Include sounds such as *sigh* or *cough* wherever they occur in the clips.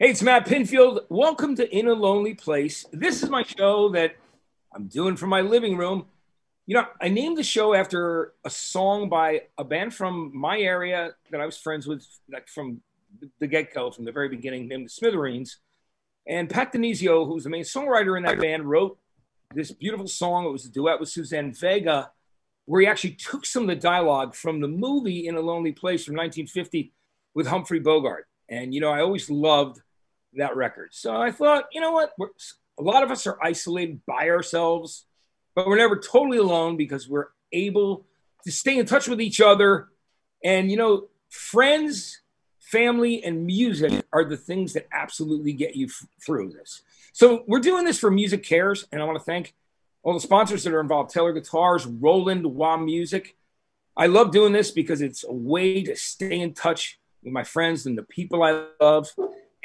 Hey, it's Matt Pinfield. Welcome to In a Lonely Place. This is my show that I'm doing from my living room. You know, I named the show after a song by a band from my area that I was friends with, like from the get go, from the very beginning, named the Smithereens. And Pat DiNizio, who's the main songwriter in that band, wrote this beautiful song. It was a duet with Suzanne Vega, where he actually took some of the dialogue from the movie In a Lonely Place from 1950 with Humphrey Bogart. And, you know, I always loved that record. So I thought, you know what? We're, a lot of us are isolated by ourselves, but we're never totally alone because we're able to stay in touch with each other. And, you know, friends, family, and music are the things that absolutely get you f- through this. So we're doing this for MusiCares, and I want to thank all the sponsors that are involved Taylor Guitars, Roland, Wah Music. I love doing this because it's a way to stay in touch with my friends and the people I love.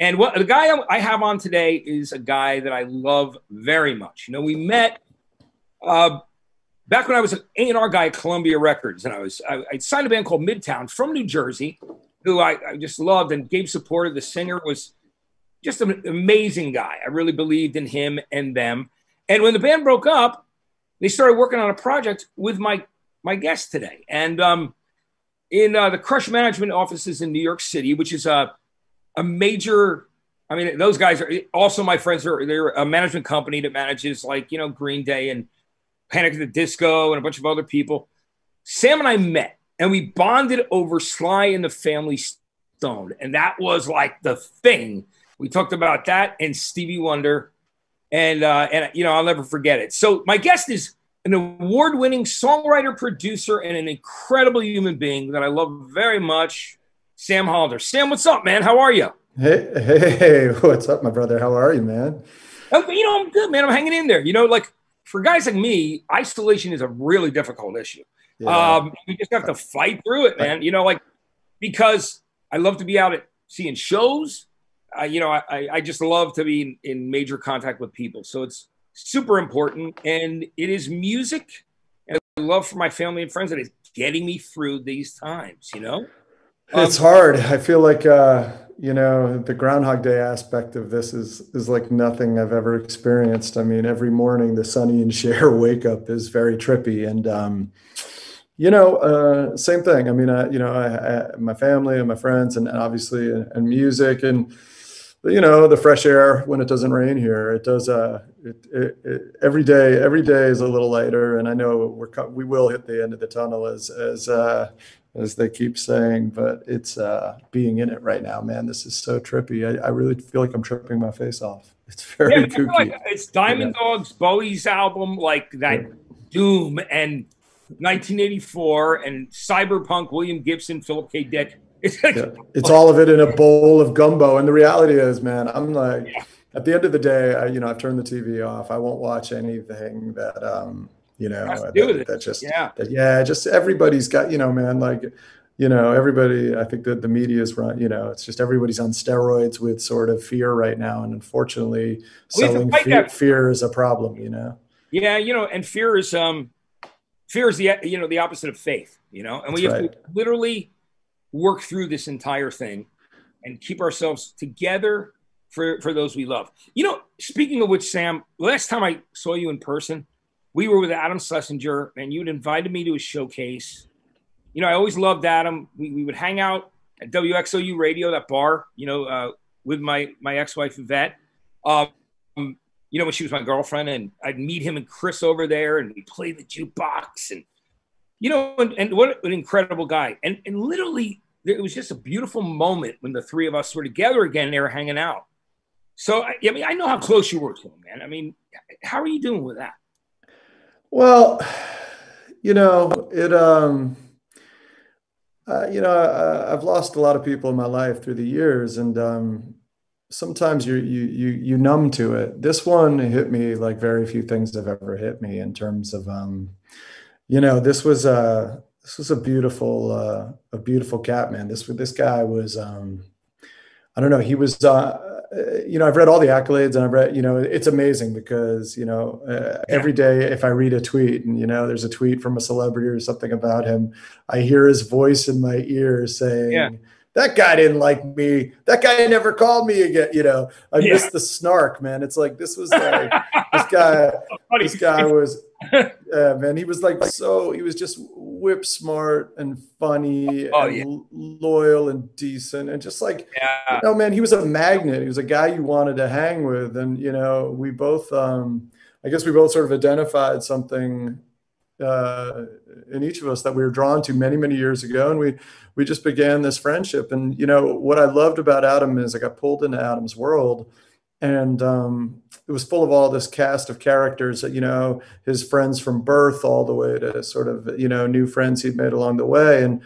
And what the guy I have on today is a guy that I love very much. You know, we met uh, back when I was an A&R guy at Columbia Records, and I was I, I signed a band called Midtown from New Jersey, who I, I just loved and gave support. The singer was just an amazing guy. I really believed in him and them. And when the band broke up, they started working on a project with my my guest today, and um, in uh, the Crush Management offices in New York City, which is a a major. I mean, those guys are also my friends. Are they're a management company that manages like you know Green Day and Panic at the Disco and a bunch of other people. Sam and I met and we bonded over Sly and the Family Stone, and that was like the thing. We talked about that and Stevie Wonder, and uh, and you know I'll never forget it. So my guest is an award-winning songwriter, producer, and an incredible human being that I love very much. Sam Hollander. Sam, what's up, man? How are you? Hey, hey, hey, what's up, my brother? How are you, man? You know, I'm good, man. I'm hanging in there. You know, like for guys like me, isolation is a really difficult issue. Yeah. Um, you just have to fight through it, man. You know, like because I love to be out at seeing shows. Uh, you know, I, I just love to be in, in major contact with people. So it's super important. And it is music and love for my family and friends that is getting me through these times, you know? It's um, hard. I feel like uh, you know the Groundhog Day aspect of this is is like nothing I've ever experienced. I mean, every morning the Sonny and Cher *laughs* wake up is very trippy, and um, you know, uh, same thing. I mean, I, you know, I, I, my family and my friends, and, and obviously, and, and, music, and you know, the fresh air when it doesn't rain here. It does. Uh, it, it, it, every day, every day is a little lighter, and I know we're we will hit the end of the tunnel as as uh, as they keep saying, but it's uh, being in it right now, man. This is so trippy. I, I really feel like I'm tripping my face off. *laughs* It's very yeah, kooky. Like it's Diamond yeah. Dogs, Bowie's album, like that yeah. Doom and 1984 and Cyberpunk, William Gibson, Philip K. Dick. *laughs* It's, like, yeah. it's all of it in a bowl of gumbo. And the reality is, man, I'm like, at the end of the day, I, you know, I've turned the TV off. I won't watch anything that, um, you know that, that, just yeah. that, yeah just everybody's got you know man like you know everybody i think that the media is run you know it's just everybody's on steroids with sort of fear right now and unfortunately selling fear, fear is a problem you know? Yeah you know and fear is um fear is the you know the opposite of faith you know? And we have right. to literally work through this entire thing and keep ourselves together for for those we love. You know speaking of which sam last time i saw you in person we were with Adam Schlesinger, and you'd invited me to a showcase. You know, I always loved Adam. We, we would hang out at WXOU Radio, that bar, you know, uh, with my my ex wife Yvette. Um, you know, when she was my girlfriend, and I'd meet him and Chris over there, and we play the jukebox, and you know, and, and what an incredible guy. And and literally, it was just a beautiful moment when the three of us were together again. And they were hanging out. So I, I mean, I know how close you were to him, man. I mean, how are you doing with that? Well, you know, it, um, uh, you know, I, have lost a lot of people in my life through the years, and um, sometimes you you you you numb to it. This one hit me like very few things have ever hit me in terms of, um, you know, this was a this was a beautiful uh, a beautiful cat man. This this guy was, um, I don't know, he was. Uh, uh, you know, I've read all the accolades and I've read, you know, it's amazing because, you know, uh, every day if I read a tweet and, you know, there's a tweet from a celebrity or something about him, I hear his voice in my ear saying, yeah. that guy didn't like me. That guy never called me again. You know, I yeah. missed the snark, man. It's like this was like this guy. *laughs* this guy was, *laughs* uh, man. He was like so. He was just whip smart and funny oh, and yeah. loyal and decent and just like, yeah. you know, man. He was a magnet. He was a guy you wanted to hang with, and you know, we both. um I guess we both sort of identified something uh, in each of us that we were drawn to many many years ago and we we just began this friendship and you know what i loved about adam is i got pulled into adam's world and um, it was full of all this cast of characters that you know his friends from birth all the way to sort of you know new friends he'd made along the way and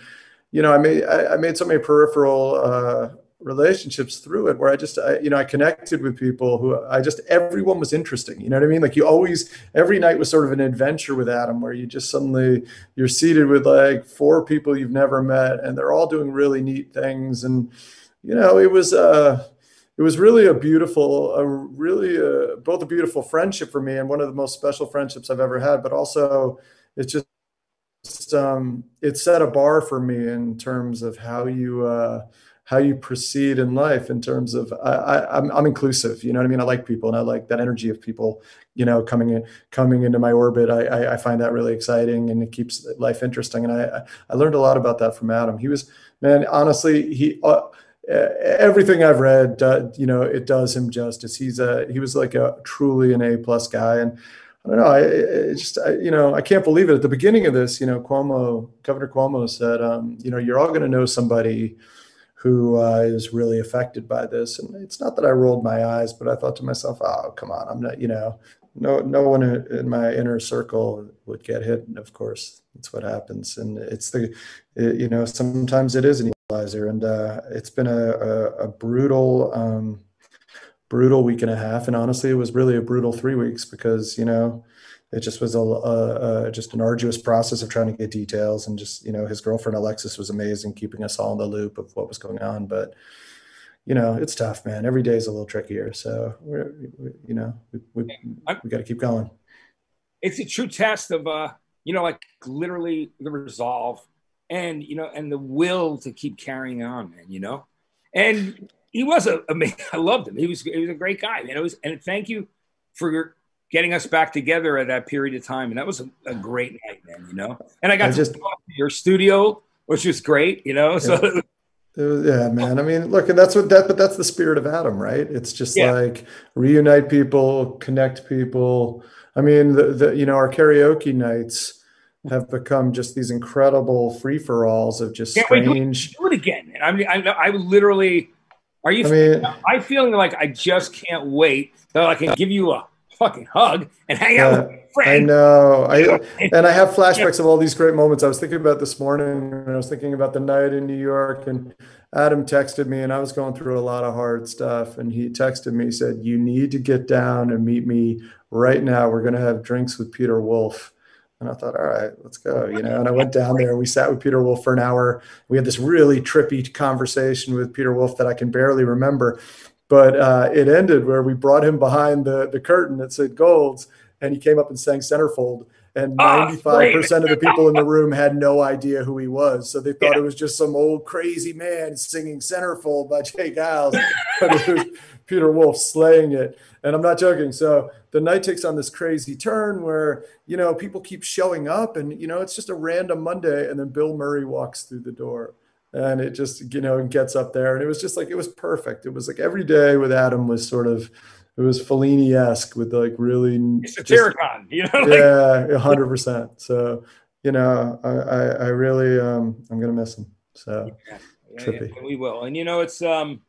you know i made i, I made so many peripheral uh, relationships through it where I just, I, you know, I connected with people who I just, everyone was interesting. You know what I mean? Like you always, every night was sort of an adventure with Adam where you just suddenly, you're seated with like four people you've never met and they're all doing really neat things. And, you know, it was, uh, it was really a beautiful, a really, uh, both a beautiful friendship for me and one of the most special friendships I've ever had, but also it's just, um, it set a bar for me in terms of how you, uh, how you proceed in life in terms of I, I'm, I'm inclusive you know what i mean? I like people and i like that energy of people you know coming in coming into my orbit. I, I, I find that really exciting and it keeps life interesting and i i learned a lot about that from adam. He was man honestly he uh, everything i've read uh, you know it does him justice he's a he was like a truly an a plus guy and I don't know. I, I just, I, you know, I can't believe it. At the beginning of this, you know, Cuomo, Governor Cuomo said, um, you know, you're all going to know somebody who uh, is really affected by this. And it's not that I rolled my eyes, but I thought to myself, oh, come on, I'm not, you know, no, no one in my inner circle would get hit. And of course, that's what happens. And it's the, it, you know, sometimes it is an equalizer. And uh, it's been a, a, a brutal, um, brutal week and a half. And honestly, it was really a brutal three weeks because, you know, it just was a, a, a, just an arduous process of trying to get details and just you know his girlfriend alexis was amazing keeping us all in the loop of what was going on but you know it's tough man every day is a little trickier so we're we, you know we, we, we got to keep going it's a true test of uh you know like literally the resolve and you know and the will to keep carrying on man you know and he was a, a *laughs* i loved him he was he was a great guy man it was and thank you for getting us back together at that period of time. And that was a, a great night, man, you know? And I got I to just, your studio, which was great, you know? So *laughs* yeah. Was, yeah, man. I mean, look, and that's what that, but that's the spirit of Adam, right? It's just yeah. like reunite people, connect people. I mean, the, the, you know, our karaoke nights have become just these incredible free for alls of just strange. Wait, do, it, do it again. I mean, I, I literally, are you, I mean, I feeling like I just can't wait so I can give you a fucking hug and hang out uh, with I know. I and I have flashbacks of all these great moments. I was thinking about this morning and I was thinking about the night in New York and Adam texted me and I was going through a lot of hard stuff and he texted me, he said, You need to get down and meet me right now. We're gonna have drinks with Peter Wolf. And I thought, all right, let's go. You know, and I went down there. We sat with Peter Wolf for an hour. We had this really trippy conversation with Peter Wolf that I can barely remember. But uh, it ended where we brought him behind the, the curtain that said Golds, and he came up and sang Centerfold. And 95% oh, of the people in the room had no idea who he was. So they thought yeah. it was just some old crazy man singing Centerfold by J. Geils. but it was Peter Wolf slaying it. And I'm not joking. So the night takes on this crazy turn where, you know, people keep showing up and, you know, it's just a random Monday. And then Bill Murray walks through the door and it just you know gets up there and it was just like it was perfect. It was like every day with adam was sort of it was Fellini-esque with like really Satyricon, you know like- yeah 100% so you know I, I, I really um i'm gonna miss him. So yeah, yeah, yeah, we will. And you know it's um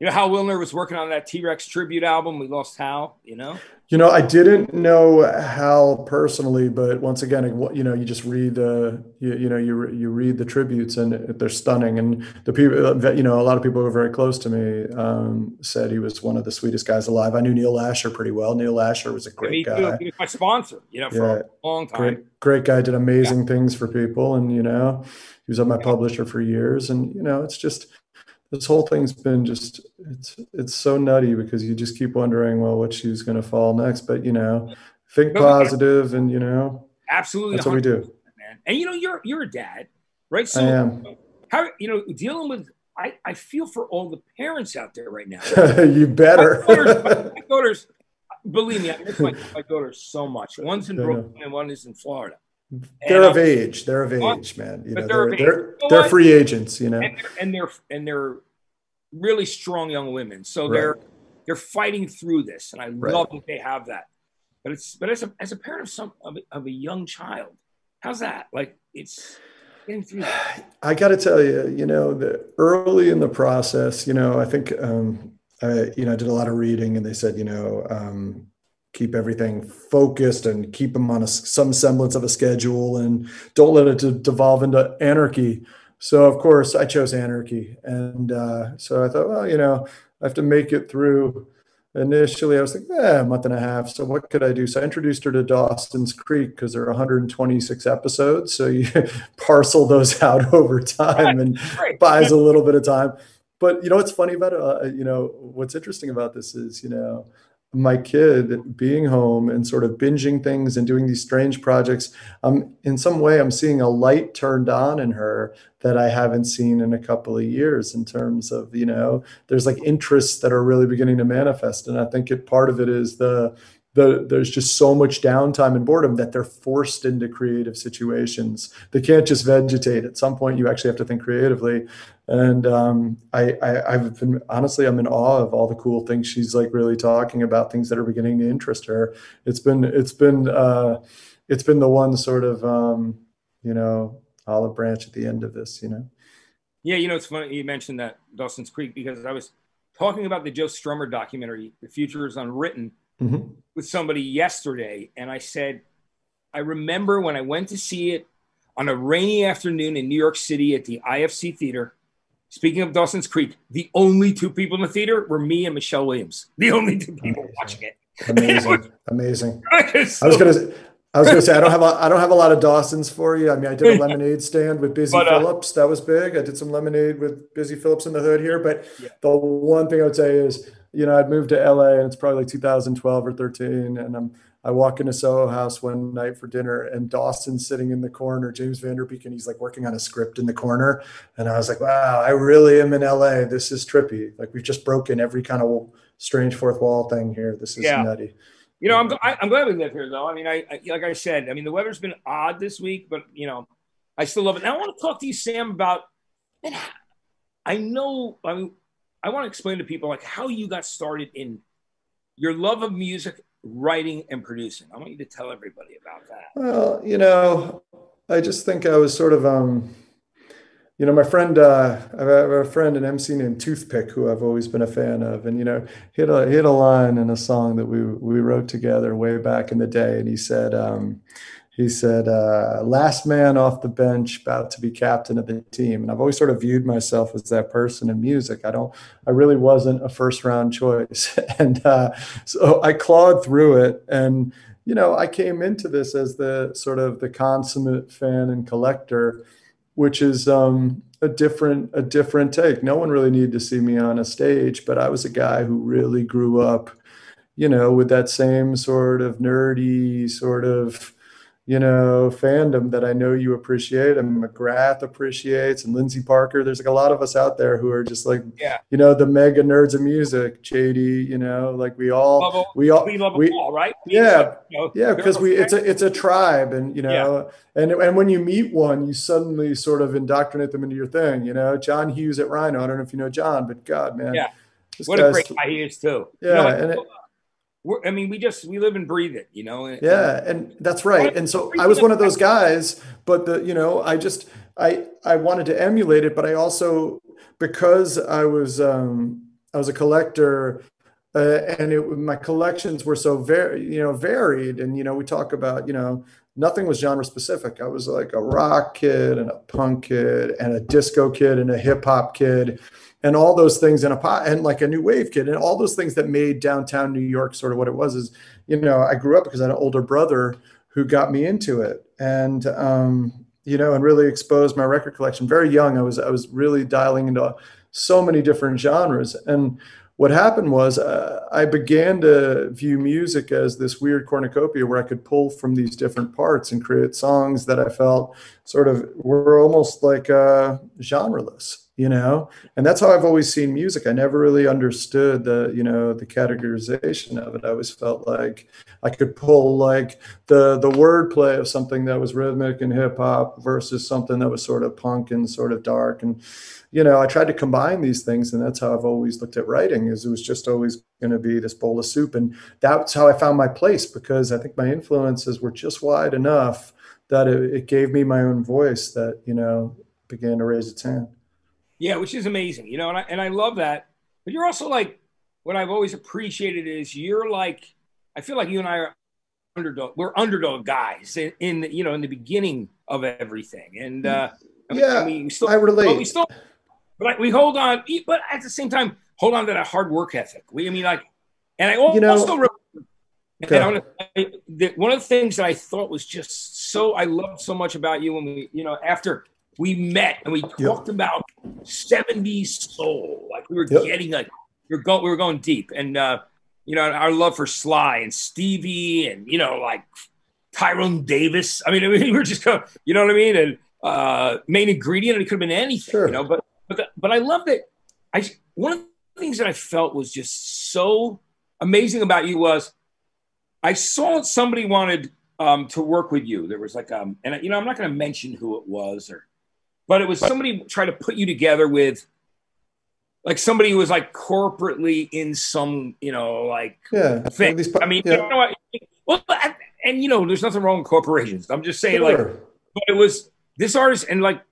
you know Hal Willner was working on that T-Rex tribute album. We lost Hal, you know. You know, I didn't know Hal personally, but once again, you know, you just read, uh, you, you know, you you read the tributes and they're stunning. And the people, uh, you know, a lot of people who are very close to me um, said he was one of the sweetest guys alive. I knew Neil Lasher pretty well. Neil Lasher was a great guy. He was my sponsor, you know, for yeah, a long time. Great, great guy. Did amazing yeah. things for people, and you know, he was on my publisher for years. And you know, it's just this whole thing's been just it's it's so nutty because you just keep wondering well what she's going to fall next but you know think positive and you know absolutely that's what we do man and you know you're you're a dad right so I am. how you know dealing with I, I feel for all the parents out there right now. *laughs* you better. My daughters, my daughters, believe me, I miss my, my daughters so much. One's in Brooklyn and one is in Florida. They're of age. They're of age, man. You know, they're they're, they're, they're, free agents. You know, and they're, and they're and they're really strong young women. So right. they're they're fighting through this, and I right. love that they have that. But it's but as a as a parent of some of a, of a young child, how's that? Like it's getting through. That. I got to tell you, you know, the early in the process, you know, I think um, I you know I did a lot of reading, and they said, you know. Um, keep everything focused and keep them on a, some semblance of a schedule and don't let it devolve into anarchy. So of course i chose anarchy. And uh, so i thought well you know i have to make it through. Initially i was like yeah, a month and a half. So what could i do? So i introduced her to dawson's creek because there are 126 episodes. So you *laughs* parcel those *laughs* out over time and *laughs* right. buys a little bit of time. But you know what's funny about it uh, you know what's interesting about this is you know my kid being home and sort of binging things and doing these strange projects um, in some way i'm seeing a light turned on in her that i haven't seen in a couple of years in terms of you know there's like interests that are really beginning to manifest. And i think it part of it is the the, there's just so much downtime and boredom that they're forced into creative situations. They can't just vegetate. At some point, you actually have to think creatively. And um, I, I, have been honestly, I'm in awe of all the cool things she's like really talking about, things that are beginning to interest her. It's been, it's been, uh, it's been the one sort of, um, you know, olive branch at the end of this, you know. Yeah, you know, it's funny you mentioned that Dawson's Creek because I was talking about the Joe Strummer documentary, "The Future Is Unwritten." Mm-hmm. with somebody yesterday, and I said, I remember when I went to see it on a rainy afternoon in New York City at the IFC Theater. Speaking of Dawson's Creek, the only two people in the theater were me and Michelle Williams. The only two people amazing. watching it. Amazing, *laughs* amazing. *laughs* So I was gonna. I was going to say I don't *laughs* have a, I don't have a lot of Dawson's for you. I mean, I did a lemonade stand with Busy but, uh, Phillips. That was big. I did some lemonade with Busy Phillips in the hood here. But yeah. the one thing I would say is you know, I'd moved to LA and it's probably like 2012 or 13. And I'm, I walk into Soho House one night for dinner and Dawson's sitting in the corner, James Van Der Beek, and he's like working on a script in the corner. And I was like, wow, I really am in LA. This is trippy. Like we've just broken every kind of strange fourth wall thing here. This is yeah. nutty. You know, I'm, I, am glad we live here though. I mean, I, I, like I said, I mean, the weather's been odd this week, but you know, I still love it. Now I want to talk to you, Sam, about, man, I know, I mean, I want to explain to people like how you got started in your love of music, writing, and producing. I want you to tell everybody about that. Well, you know, I just think I was sort of, um, you know, my friend, uh, I have a friend, an MC named Toothpick, who I've always been a fan of, and you know, he had a, he had a line in a song that we we wrote together way back in the day, and he said. Um, he said, uh, last man off the bench, about to be captain of the team. And I've always sort of viewed myself as that person in music. I don't, I really wasn't a first round choice. *laughs* and uh, so I clawed through it. And, you know, I came into this as the sort of the consummate fan and collector, which is um, a different, a different take. No one really needed to see me on a stage, but I was a guy who really grew up, you know, with that same sort of nerdy sort of, you know, fandom that I know you appreciate and McGrath appreciates and Lyndsey Parker. There's like a lot of us out there who are just like, yeah, you know, the mega nerds of music, JD, you know, like we all, love we all, we love we, all, right? Yeah. You know, yeah. Because we, it's a, it's a tribe and, you know, yeah. and, and when you meet one, you suddenly sort of indoctrinate them into your thing, you know, John Hughes at Rhino. I don't know if you know John, but God, man. Yeah. What a great guy he is too. Yeah. You know, and it, we're, I mean, we just we live and breathe it, you know. Yeah, and that's right. And so I was one of those guys, but the you know I just I I wanted to emulate it, but I also because I was um, I was a collector. Uh, and it, my collections were so very, you know, varied. And you know, we talk about, you know, nothing was genre specific. I was like a rock kid and a punk kid and a disco kid and a hip hop kid and all those things in a pot and like a new wave kid and all those things that made downtown New York sort of what it was is, you know, I grew up because I had an older brother who got me into it and, um, you know, and really exposed my record collection. Very young, I was I was really dialing into so many different genres. And what happened was uh, I began to view music as this weird cornucopia where I could pull from these different parts and create songs that I felt sort of we're almost like uh, genreless you know? And that's how i've always seen music. I never really understood the you know the categorization of it. I always felt like i could pull like the the wordplay of something that was rhythmic and hip hop versus something that was sort of punk and sort of dark. And you know i tried to combine these things and that's how i've always looked at writing is it was just always going to be this bowl of soup. And that's how i found my place because i think my influences were just wide enough that it, it gave me my own voice that you know began to raise its hand yeah, which is amazing, you know, and I, and I love that. But you're also like, what I've always appreciated is you're like, I feel like you and I are underdog. We're underdog guys in, in the, you know in the beginning of everything, and uh, yeah, I, mean, we still, I relate. we still, but we hold on, but at the same time, hold on to that hard work ethic. We, I mean, like, and I also you know, and I, the, one of the things that I thought was just so I loved so much about you when we, you know, after we met and we talked yep. about 70s soul. Like we were yep. getting like we were going we were going deep. And uh, you know, our love for Sly and Stevie and you know, like Tyrone Davis. I mean, I *laughs* mean we were just going, you know what I mean? And uh main ingredient, it could have been anything, sure. you know, but but the, but I love that I one of the things that I felt was just so amazing about you was I saw somebody wanted um, to work with you. There was like um, and you know, I'm not going to mention who it was or but it was somebody trying to put you together with like somebody who was like corporately in some, you know, like yeah. thing. I mean, yeah. you know what? Well, and you know, there's nothing wrong with corporations. I'm just saying, sure. like, but it was this artist, and like,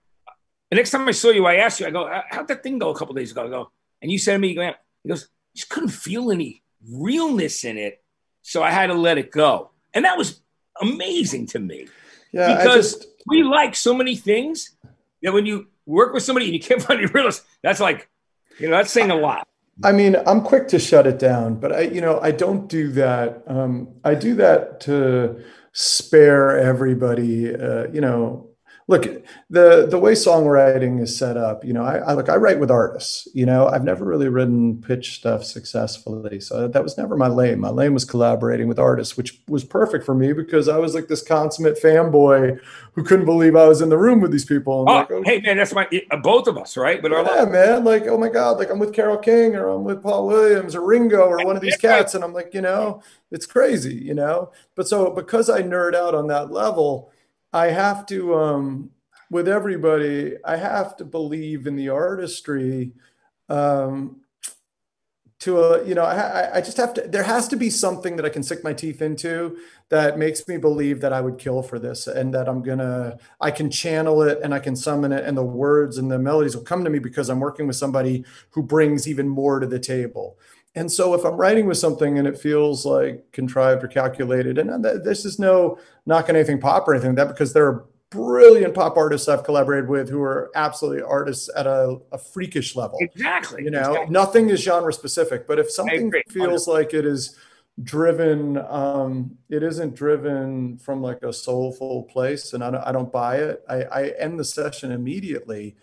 the next time I saw you, I asked you, I go, how'd that thing go a couple days ago? I go, and you said to me, he goes, just couldn't feel any realness in it, so I had to let it go, and that was amazing to me. Yeah, because just, we like so many things, know, when you work with somebody and you can't *laughs* find your realist, that's like, you know, that's saying a lot. I mean, I'm quick to shut it down, but I, you know, I don't do that. Um, I do that to spare everybody, uh, you know, look the the way songwriting is set up you know I, I, look i write with artists you know i've never really written pitch stuff successfully so that was never my lane. My lane was collaborating with artists which was perfect for me because i was like this consummate fanboy who couldn't believe i was in the room with these people. Oh, like, oh, hey man that's my uh, both of us right? But yeah man like oh my god like i'm with carole king or i'm with paul williams or ringo or one of these cats and i'm like you know it's crazy you know? But so because i nerd out on that level I have to, um, with everybody, I have to believe in the artistry. Um, to a, you know, I, I just have to. There has to be something that I can stick my teeth into that makes me believe that I would kill for this, and that I'm gonna, I can channel it and I can summon it, and the words and the melodies will come to me because I'm working with somebody who brings even more to the table. And so if I'm writing with something and it feels like contrived or calculated, and this is no knocking anything pop or anything like that, because there are brilliant pop artists I've collaborated with who are absolutely artists at a, a freakish level. Exactly. You know, exactly. nothing is genre specific, but if something feels like it is driven, um, it isn't driven from like a soulful place and I don't, I don't buy it, I, I end the session immediately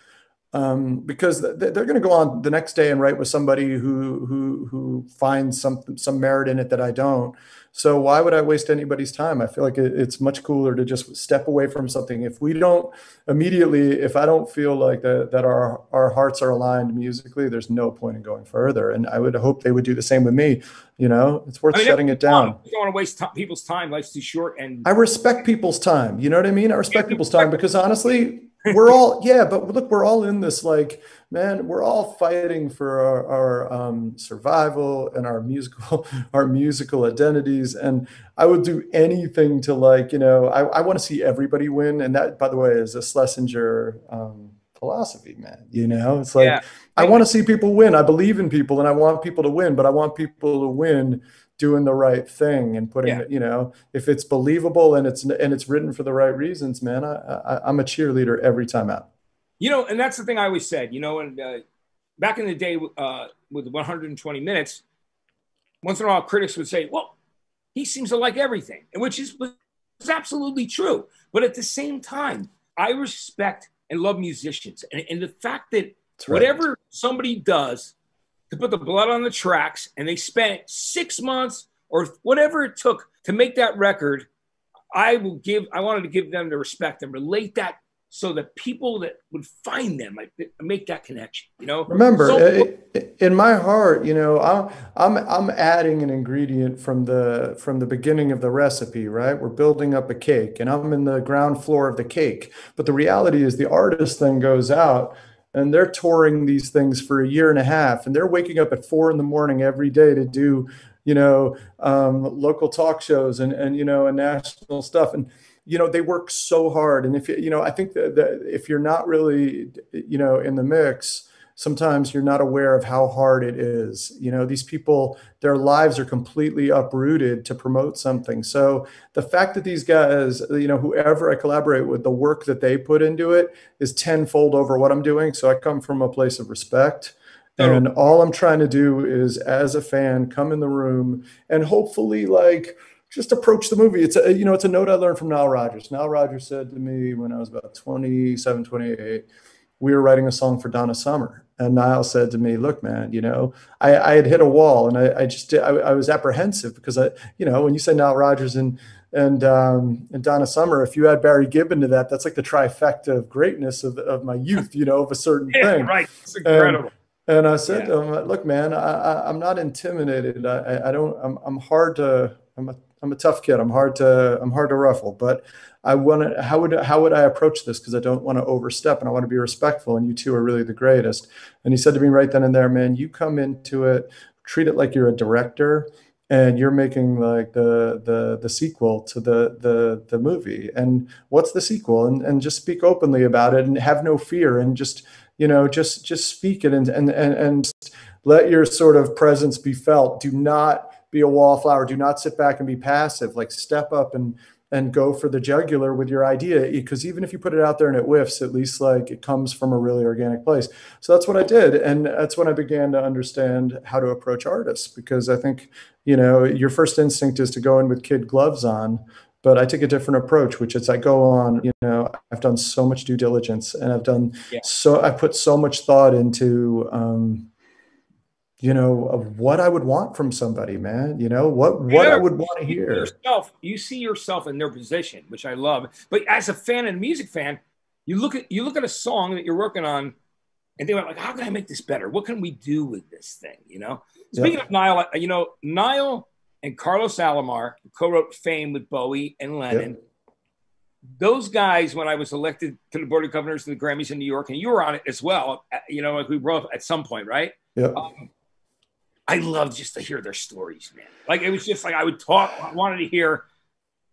um, because they're going to go on the next day and write with somebody who who who finds some some merit in it that I don't. So why would I waste anybody's time? I feel like it's much cooler to just step away from something. If we don't immediately, if I don't feel like that that our our hearts are aligned musically, there's no point in going further. And I would hope they would do the same with me. You know, it's worth I mean, shutting it down. You don't want to waste t- people's time. Life's too short. And I respect people's time. You know what I mean? I respect people's time because honestly, we're all yeah but look we're all in this like man we're all fighting for our, our um, survival and our musical *laughs* our musical identities. And i would do anything to like you know i, I want to see everybody win. And that by the way is a schlesinger um, philosophy man you know? It's like yeah. i want to see people win. I believe in people and i want people to win but i want people to win doing the right thing and putting yeah. it, you know, if it's believable and it's and it's written for the right reasons, man, I, I am a cheerleader every time out. You know, and that's the thing I always said. You know, and uh, back in the day uh, with 120 minutes, once in a while critics would say, "Well, he seems to like everything," which is was absolutely true. But at the same time, I respect and love musicians, and, and the fact that right. whatever somebody does to put the blood on the tracks, and they spent six months or whatever it took to make that record. I will give. I wanted to give them the respect and relate that so that people that would find them like make that connection you know remember so, in my heart you know i'm i'm i'm adding an ingredient from the from the beginning of the recipe right we're building up a cake and i'm in the ground floor of the cake but the reality is the artist then goes out and they're touring these things for a year and a half and they're waking up at four in the morning every day to do you know um, local talk shows and and you know and national stuff. And you know they work so hard. And if you know i think that, that if you're not really you know in the mix sometimes you're not aware of how hard it is you know these people their lives are completely uprooted to promote something so the fact that these guys you know whoever i collaborate with the work that they put into it is tenfold over what i'm doing so i come from a place of respect and all i'm trying to do is as a fan come in the room and hopefully like just approach the movie. It's a, you know, it's a note I learned from Nile Rodgers. Nile Rodgers said to me when I was about 27, 28, we were writing a song for Donna Summer. And Nile said to me, look, man, you know, I, I had hit a wall and I, I just, I, I, was apprehensive because I, you know, when you say Nile Rodgers and, and, um, and Donna Summer, if you add Barry Gibbon to that, that's like the trifecta of greatness of, of my youth, you know, of a certain *laughs* yeah, thing. Right. It's incredible. And, and I said yeah. to him, look, man, I, I, am not intimidated. I, I don't, I'm, I'm hard to, I'm a I'm a tough kid. I'm hard to I'm hard to ruffle, but I want to. How would how would I approach this? Because I don't want to overstep and I want to be respectful. And you two are really the greatest. And he said to me right then and there, man, you come into it, treat it like you're a director, and you're making like the the the sequel to the the the movie. And what's the sequel? And and just speak openly about it and have no fear and just you know just just speak it and and and, and let your sort of presence be felt. Do not be a wallflower. Do not sit back and be passive. Like step up and and go for the jugular with your idea because even if you put it out there and it whiffs at least like it comes from a really organic place so that's what i did and that's when i began to understand how to approach artists because i think you know your first instinct is to go in with kid gloves on but i take a different approach which is i go on you know i've done so much due diligence and i've done yeah. so i put so much thought into um, you know, of what I would want from somebody, man. You know, what what I would want to hear. Yourself, you see yourself in their position, which I love. But as a fan and music fan, you look at you look at a song that you're working on, and they're like, "How can I make this better? What can we do with this thing?" You know. Speaking yep. of Nile, you know, Nile and Carlos Alomar co-wrote "Fame" with Bowie and Lennon. Yep. Those guys, when I was elected to the board of governors of the Grammys in New York, and you were on it as well. Uh, you know, like we both at some point, right? Yeah. Um, I loved just to hear their stories, man. Like it was just like I would talk. I wanted to hear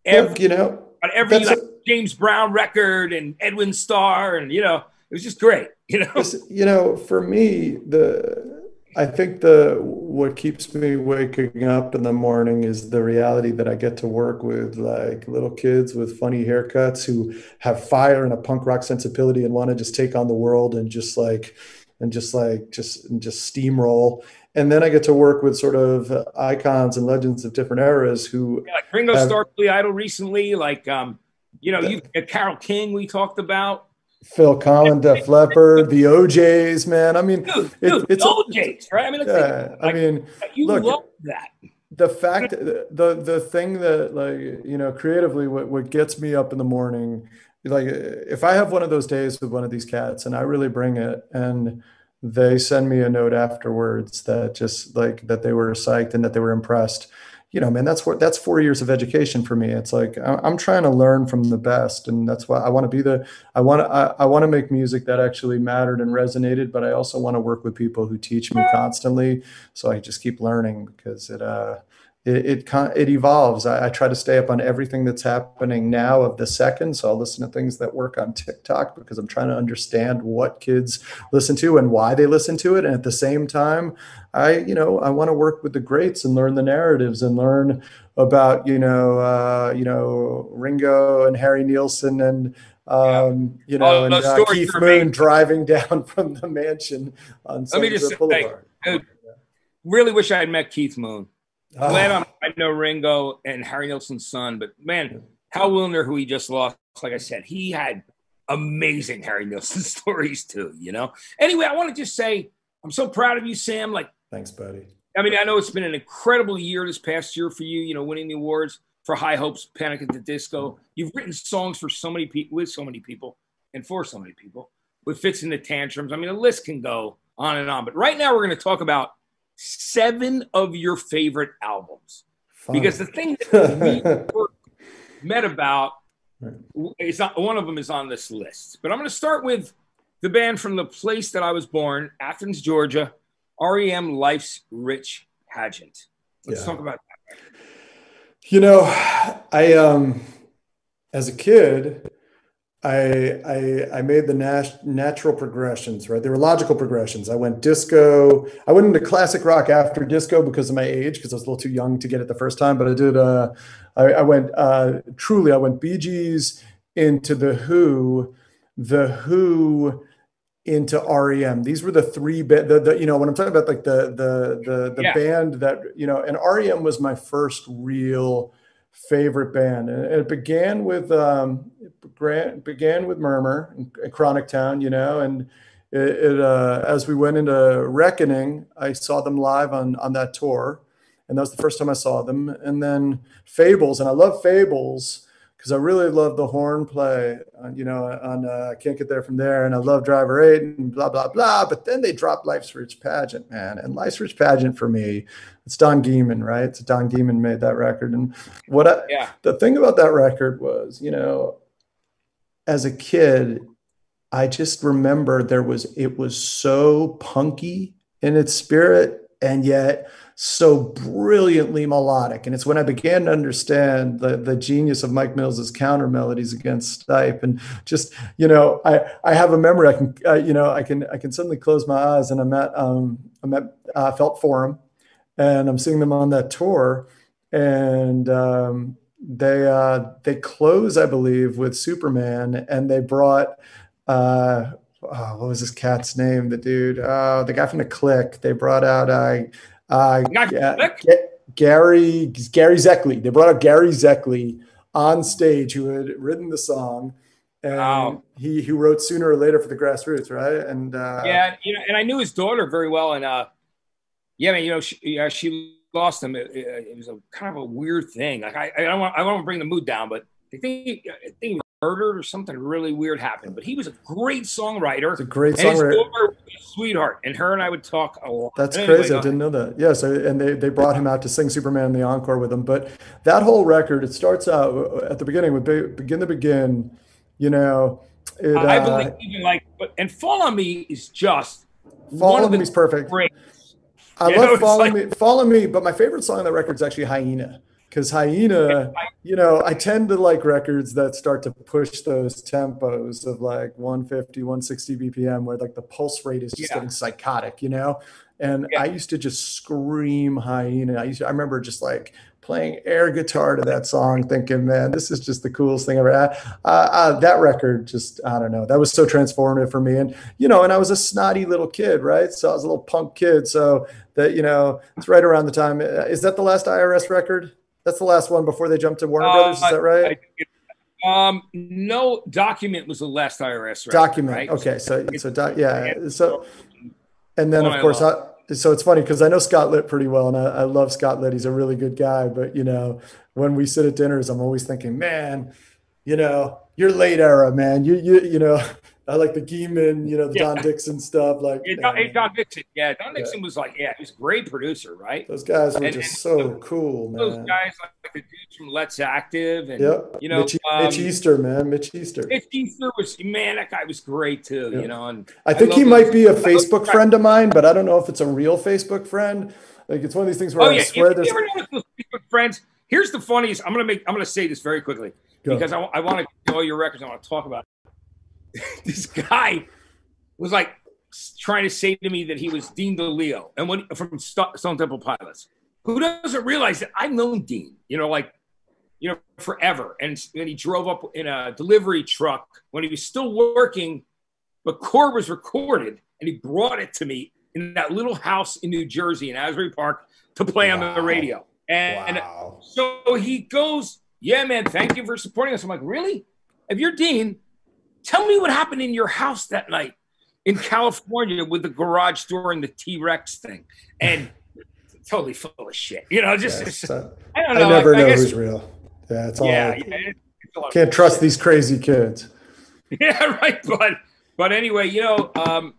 every, you know, every like, a, James Brown record and Edwin Starr, and you know, it was just great. *laughs* You know, you know, for me, the I think the what keeps me waking up in the morning is the reality that I get to work with like little kids with funny haircuts who have fire and a punk rock sensibility and want to just take on the world and just like and just like just and just steamroll and then I get to work with sort of icons and legends of different eras who yeah, like Ringo have, Starr, Billy Idol recently, like um, you know, you uh, Carole King we talked about. Phil Collins, Def Leppard, the O'Jays, man. I mean, dude, it, dude, it's O'Jays, right? I mean, yeah, like, I mean, you look, love that. The fact, the the thing that like you know, creatively, what what gets me up in the morning, like if I have one of those days with one of these cats, and I really bring it, and they send me a note afterwards that just like that they were psyched and that they were impressed. You know man that's what that's four years of education for me. It's like i'm trying to learn from the best and that's why i want to be the i want to I, I want to make music that actually mattered and resonated but i also want to work with people who teach me constantly. So i just keep learning because it uh it it, it evolves. I, I, try to stay up on everything that's happening now of the second. So I'll listen to things that work on TikTok because I'm trying to understand what kids listen to and why they listen to it. And at the same time, I you know I want to work with the greats and learn the narratives and learn about you know uh, you know Ringo and Harry Nilsson and um, you know, and uh, Keith Moon driving *laughs* down from the mansion on me just Boulevard. Say, I really wish I had met Keith Moon. Oh. Glad I'm, I know Ringo and Harry Nilsson's son, but man, Hal Willner, who he just lost, like I said, he had amazing Harry Nilsson *laughs* stories too, you know? Anyway, I want to just say, I'm so proud of you, Sam. Like, thanks, buddy. I mean, I know it's been an incredible year this past year for you, you know, winning the awards for High Hopes, Panic at the Disco. You've written songs for so many people, with so many people. and for so many people with Fitz and the Tantrums. I mean, the list can go on and on. But right now, we're going to talk about seven of your favorite albums. Fun. Because the thing that *laughs* we met about is not one of them is on this list. But I'm going to start with the band from the place that I was born, Athens, Georgia, REM Life's Rich Pageant. Let's yeah. talk about that. You know, I um as a kid, I, I, I made the nat- natural progressions, right? They were logical progressions. I went disco. I went into classic rock after disco because of my age, because I was a little too young to get it the first time. But I did. Uh, I, I went uh, truly. I went Bee Gees into the Who, the Who into REM. These were the three. Ba- the, the you know when I'm talking about like the the the the yeah. band that you know, and REM was my first real favorite band. And it began with um, it began with Murmur and Chronic Town, you know, and it, it uh, as we went into Reckoning, I saw them live on on that tour, and that was the first time I saw them. And then Fables, and I love Fables because I really love the horn play, uh, you know, on uh, Can't Get There From There, and I love Driver 8 and blah, blah, blah. But then they dropped Life's Rich Pageant, man. And Life's Rich Pageant for me, it's Don Gehman, right? It's Don Gehman made that record. And what I, yeah. the thing about that record was, you know, as a kid, I just remember there was, it was so punky in its spirit, and yet so brilliantly melodic. And it's when I began to understand the, the genius of Mike Mills's counter melodies against Stipe. And just, you know, I, I have a memory. I can, uh, you know, I can, I can suddenly close my eyes and I'm at, um, I'm at uh, Felt Forum and I'm seeing them on that tour. And, um, they, uh, they close, I believe, with Superman and they brought, uh, oh, what was this cat's name? The dude, uh, the guy from the Clique. They brought out uh, uh, Gary Gary Zekley. They brought up Gary Zekley on stage, who had written the song, and wow. he he wrote sooner or later for the Grassroots, right? And uh, yeah, you know, and I knew his daughter very well, and uh, yeah, man, you know, she, uh, she lost him. It, it, was a kind of a weird thing. Like I, I don't want I don't want to bring the mood down, but I think I think murdered or something really weird happened. But he was a great songwriter. It's a great songwriter. sweetheart, and her and I would talk a lot. That's anyway, crazy. I didn't know that. Yeah. So and they they brought him out to sing Superman in the encore with him. But that whole record, it starts out at the beginning with begin to begin. You know, it, I uh, believe even like, but and Fall on Me is just Fall on Me is perfect. Great. I you love Fall on like, Me. Fall on Me, but my favorite song on that record is actually Hyena because hyena you know i tend to like records that start to push those tempos of like 150 160 bpm where like the pulse rate is just yeah. getting psychotic you know? And yeah. i used to just scream hyena. I used to, i remember just like playing air guitar to that song thinking man this is just the coolest thing ever. Uh, uh, that record just i don't know. That was so transformative for me. And you know and i was a snotty little kid right? So i was a little punk kid. So that you know it's right around the time uh, is that the last irs record that's the last one before they jumped to Warner uh, Brothers. Is that right? Um, no, document was the last IRS record, document. Right? Okay, so so doc, yeah, so and then of course I, so it's funny because I know Scott Litt pretty well, and I, I, love Scott Litt. He's a really good guy. But you know, when we sit at dinners, I'm always thinking, man, you know, you're late era, man. You you you know, I like the Gehman, you know, the yeah. Don Dixon stuff. Like yeah, Don, hey, Don Dixon, yeah, Don Dixon yeah. was like, yeah, he was a great producer, right? Those guys were and, just and so cool, man. Those guys like the dudes from Let's Active, and yep. you know, Mitch, um, Mitch, Easter, man, Mitch Easter. Mitch Easter was man, that guy was great too. You know, and I think I he might be a Facebook friend of mine, but I don't know if it's a real Facebook friend. Like it's one of these things where oh, I yeah. swear if there's. You ever know Facebook friends? Here's the funniest. I'm gonna make. I'm gonna say this very quickly Go. because I, I want to know your records. I want to talk about. *laughs* this guy was like trying to say to me that he was Dean DeLeo and when from Stone Temple Pilots. Who doesn't realize that I've known Dean, you know, like, you know, forever. And then he drove up in a delivery truck when he was still working, but Core was recorded and he brought it to me in that little house in New Jersey in Asbury Park to play wow. on the radio. And, wow. and so he goes, Yeah, man, thank you for supporting us. I'm like, Really? If you're Dean, tell me what happened in your house that night in California with the garage door and the T Rex thing, and totally full of shit. You know, just, just uh, I don't know. I never I, know I guess, who's real. Yeah, it's all. Yeah, yeah it's Can't trust shit. these crazy kids. *laughs* Yeah, right. But but anyway, you know, um,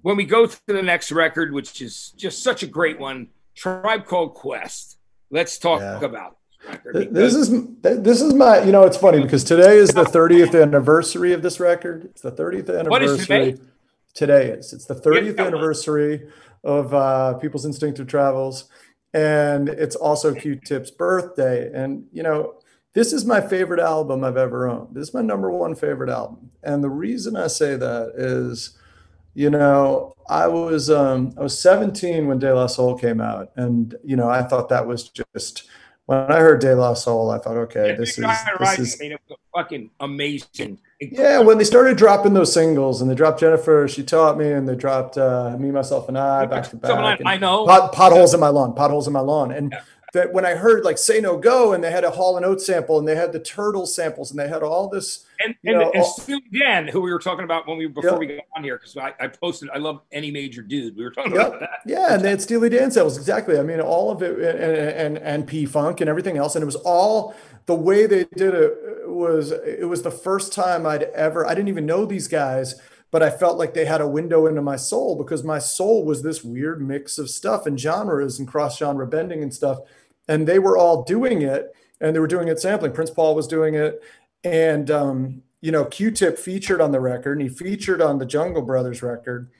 when we go to the next record, which is just such a great one, Tribe Called Quest. Let's talk yeah. about this is this is my you know it's funny because today is the 30th anniversary of this record. It's the 30th anniversary. What is today? Today is it's the 30th yeah, anniversary of uh, People's Instinctive Travels, and it's also Q-Tip's birthday. And you know this is my favorite album I've ever owned. This is my number one favorite album, and the reason I say that is you know, I was um, I was 17 when De La Soul came out, and you know, I thought that was just when I heard De La Soul, I thought, okay, this is this is I mean, fucking amazing. Yeah, when they started dropping those singles, and they dropped Jennifer, she taught me, and they dropped uh, me, myself, and I back to back. I, I know pot, potholes in my lawn, potholes in my lawn, and. Yeah that when I heard like Say No Go and they had a Hall and Oates sample and they had the Turtle samples and they had all this. And, and, know, and Steely Dan, who we were talking about when we before yep. we got on here, because I, I, posted, I love any major dude. We were talking yep. about that. Yeah, and they had Steely Dan samples exactly. I mean, all of it and and, and P Funk and everything else, and it was all the way they did it was it was the first time I'd ever. I didn't even know these guys but I felt like they had a window into my soul because my soul was this weird mix of stuff and genres and cross genre bending and stuff. And they were all doing it and they were doing it sampling. Prince paul was doing it. And um, you know q-tip featured on the record and he featured on the jungle brothers record.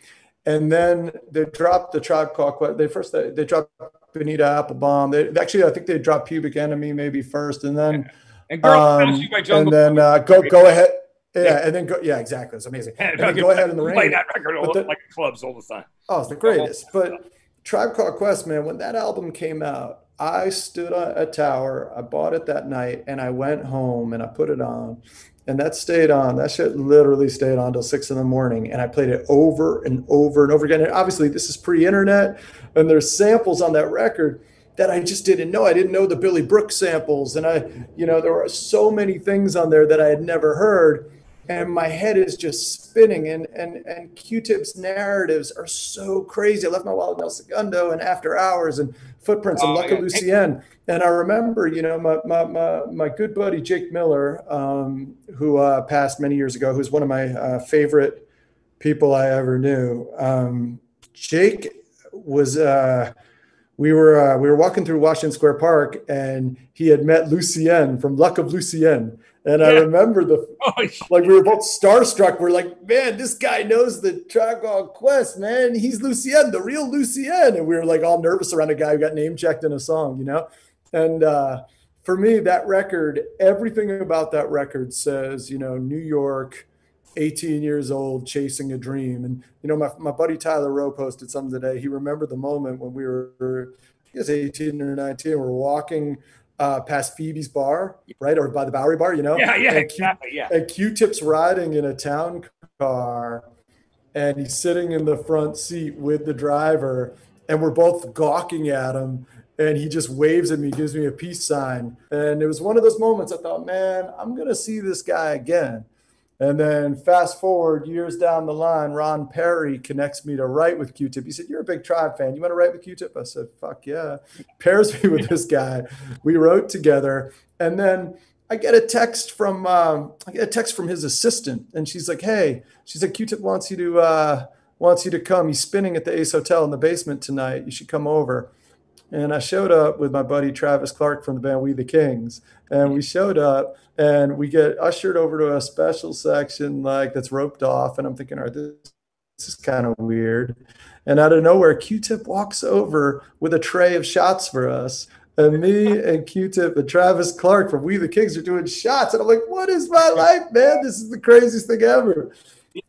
And then they dropped the tribe called they first they, they dropped bonita Applebum. they actually i think they dropped public enemy maybe first and then and, girl, um, and then uh, go go ahead yeah, yeah, and then go. Yeah, exactly. It's amazing. And, and go ahead in the rain. Play that record all, the, like clubs all the time. Oh, it's the greatest. But Tribe Called Quest, man, when that album came out, I stood on a tower. I bought it that night and I went home and I put it on. And that stayed on. That shit literally stayed on till six in the morning. And I played it over and over and over again. And obviously, this is pre internet and there's samples on that record that I just didn't know. I didn't know the Billy Brooks samples. And I, you know, there were so many things on there that I had never heard and my head is just spinning and and and q-tip's narratives are so crazy. I left my wallet in el segundo and after hours and footprints oh, and lucky yeah. lucien. And i remember you know my my my, my good buddy jake miller um, who uh, passed many years ago who's one of my uh, favorite people i ever knew. Um, jake was uh, we were uh, we were walking through Washington Square Park, and he had met Lucien from Luck of Lucien, and yeah. I remember the *laughs* oh, like we were both starstruck. We're like, man, this guy knows the track Called Quest, man. He's Lucien, the real Lucien. And we were like all nervous around a guy who got name checked in a song, you know? And uh, for me, that record, everything about that record says, you know, New York, 18 years old, chasing a dream. And, you know, my, my buddy Tyler Rowe posted something today. He remembered the moment when we were, I guess, 18 or 19, we're walking uh, past Phoebe's bar, right, or by the Bowery Bar, you know. Yeah, yeah, and exactly. Yeah. And Q-Tip's riding in a town car, and he's sitting in the front seat with the driver, and we're both gawking at him. And he just waves at me, gives me a peace sign. And it was one of those moments I thought, man, I'm going to see this guy again. And then fast forward years down the line, Ron Perry connects me to write with Q-Tip. He said, "You're a big Tribe fan. You want to write with Q-Tip?" I said, "Fuck yeah!" *laughs* Pairs me with this guy. We wrote together, and then I get a text from um, I get a text from his assistant, and she's like, "Hey," she said, "Q-Tip wants you to uh, wants you to come. He's spinning at the Ace Hotel in the basement tonight. You should come over." And I showed up with my buddy Travis Clark from the band We the Kings. And we showed up and we get ushered over to a special section like that's roped off. And I'm thinking, all right, this, this is kind of weird. And out of nowhere, Q-Tip walks over with a tray of shots for us. And me and Q-Tip and Travis Clark from We the Kings are doing shots. And I'm like, what is my life, man? This is the craziest thing ever.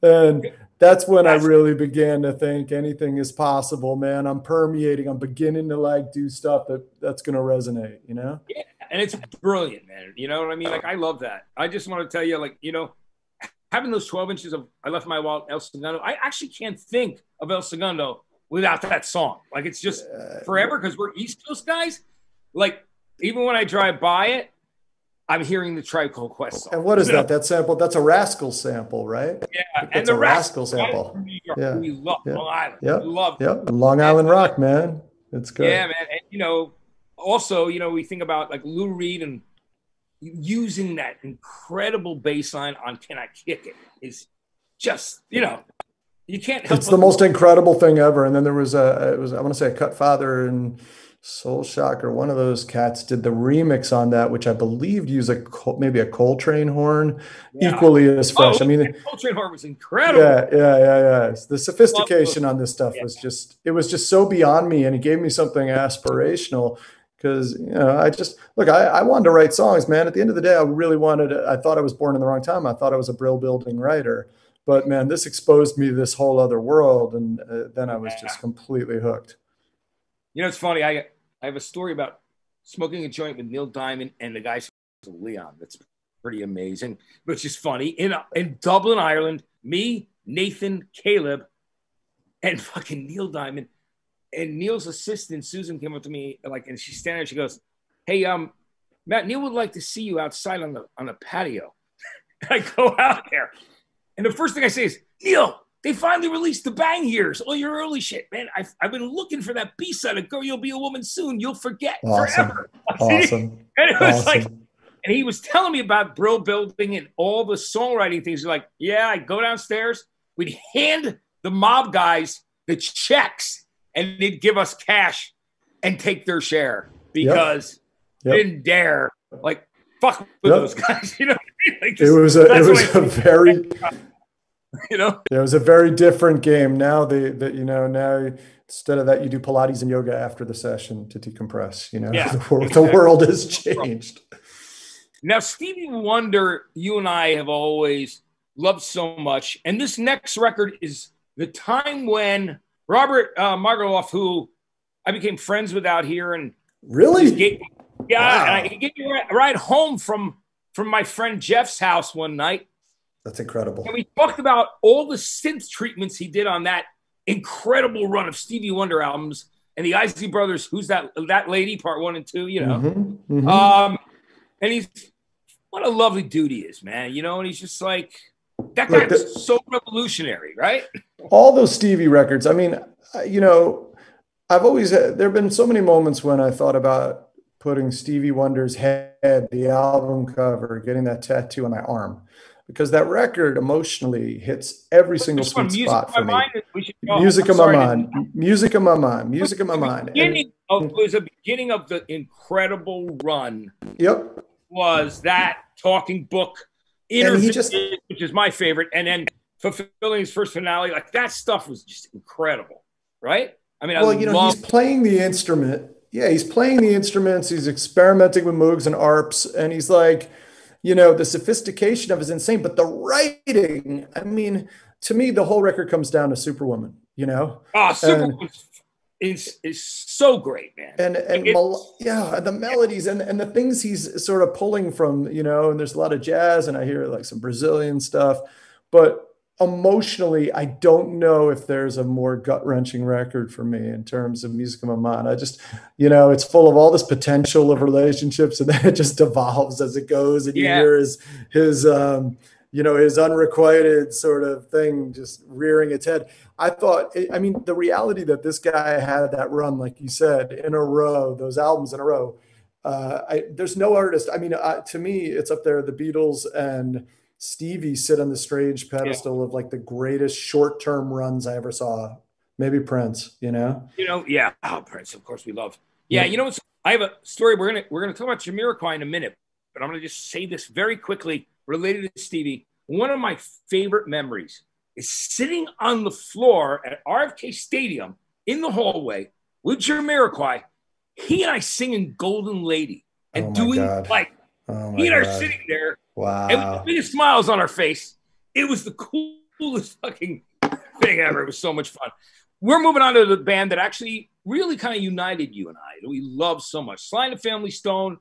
And that's when I really began to think anything is possible, man. I'm permeating. I'm beginning to like do stuff that that's going to resonate, you know? Yeah. And it's brilliant, man. You know what I mean? Like, I love that. I just want to tell you, like, you know, having those 12 inches of I left my wallet, El Segundo, I actually can't think of El Segundo without that song. Like, it's just forever because we're East Coast guys. Like, even when I drive by it, I'm hearing the Tribe Called Quest song. And what is that? That sample? That's a Rascal sample, right? Yeah, and the Rascal, sample. Yeah, we love yeah. Long Island. Yeah, we love. Yeah, Long Island and, rock, man. It's good. Yeah, man. And you know, also, you know, we think about like Lou Reed and using that incredible bass line on Can I Kick It" It is just, you know, you can't It's the most incredible thing ever. And then there was a, it was, I want to say a Cut Father and Soul Shocker, one of those cats did the remix on that, which I believe used a maybe a Coltrane horn, yeah. equally as fresh. Oh, I mean, Coltrane horn was incredible. Yeah, yeah, yeah, yeah. The sophistication on this stuff yeah. was just it was just so beyond me, and it gave me something aspirational. Because you know, I just look, I, I wanted to write songs, man. At the end of the day, I really wanted. I thought I was born in the wrong time. I thought I was a brill building writer, but man, this exposed me to this whole other world, and uh, then I was just completely hooked. You know, it's funny. I I have a story about smoking a joint with Neil Diamond and the guy Leon. That's pretty amazing, which is funny. In in Dublin, Ireland, me, Nathan, Caleb, and *laughs* fucking Neil Diamond, and Neil's assistant Susan came up to me like, and she's standing there. She goes, "Hey, um, Matt, Neil would like to see you outside on the on the patio." *laughs* I go out there, and the first thing I say is, "Neil, they finally released the Bang Years, all your early shit, man. I've, I've been looking for that B side of Girl, You'll Be a Woman Soon. You'll forget awesome. forever. *laughs* Awesome. and it was awesome. like, and he was telling me about Brill Building and all the songwriting things. He's like, yeah, I go downstairs, we'd hand the mob guys the checks, and they'd give us cash and take their share because yep. Yep. they didn't dare, like, fuck with yep. those guys. *laughs* You know, like just, it was a, it was a very *laughs* you know? Yeah, it was a very different game. Now they that you know now instead of that you do pilates and yoga after the session to decompress you know? *laughs* Yeah, the, exactly. the world has changed. Now stevie wonder you and i have always loved so much and this next record is the time when robert uh, margouleff who i became friends with out here and really? gave, yeah wow. and I, he gave me a ride home from from my friend jeff's house one night that's incredible. And we talked about all the synth treatments he did on that incredible run of Stevie Wonder albums and the Isley Brothers. Who's that? That lady, part one and two. You know, mm-hmm, mm-hmm. um, and he's what a lovely dude he is, man. You know, and he's just like that guy Look, was so revolutionary, right? *laughs* All those Stevie records. I mean, you know, I've always there have been so many moments when I thought about putting Stevie Wonder's head, the album cover, getting that tattoo on my arm because that record emotionally hits every single sweet spot for me. music of my mind, music of my mind, music of my mind. Beginning of, it was the beginning of the incredible run. Yep, was that talking book Innervisions, just, which is my favorite, and then Fulfillingness' First Finale. Like that stuff was just incredible, right? I mean, well, I you know, he's playing the instrument. Yeah, he's playing the instruments. He's experimenting with Moogs and arps, and he's like you know, the sophistication of is insane, but the writing, I mean, to me, the whole record comes down to Superwoman, you know? Ah, oh, Superwoman is, is so great, man. And, and mel- yeah, the melodies and, and the things he's sort of pulling from, you know, and there's a lot of jazz and I hear like some Brazilian stuff, but emotionally, I don't know if there's a more gut wrenching record for me in terms of Musica Mamma. I just, you know, it's full of all this potential of relationships, and *laughs* then it just evolves as it goes. And yeah. you hear his his um, you know his unrequited sort of thing just rearing its head. I thought, I mean, the reality that this guy had that run, like you said, in a row, those albums in a row. Uh, I, there's no artist. I mean, uh, to me, it's up there. The Beatles and Stevie sit on the strange pedestal yeah. of like the greatest short term runs I ever saw. Maybe Prince, you know? You know, yeah. Oh, Prince, of course we love. Yeah, yeah. you know I have a story. We're gonna we're gonna talk about Jamiroquai in a minute, but I'm gonna just say this very quickly related to Stevie. One of my favorite memories is sitting on the floor at RFK Stadium in the hallway with Jamiroquai. He and I singing Golden Lady and oh doing God. like oh he and I are sitting there Wow. And the biggest smiles on our face. It was the coolest fucking thing ever. It was so much fun. We're moving on to the band that actually really kind of united you and I we love so much. Sly and the Family Stone.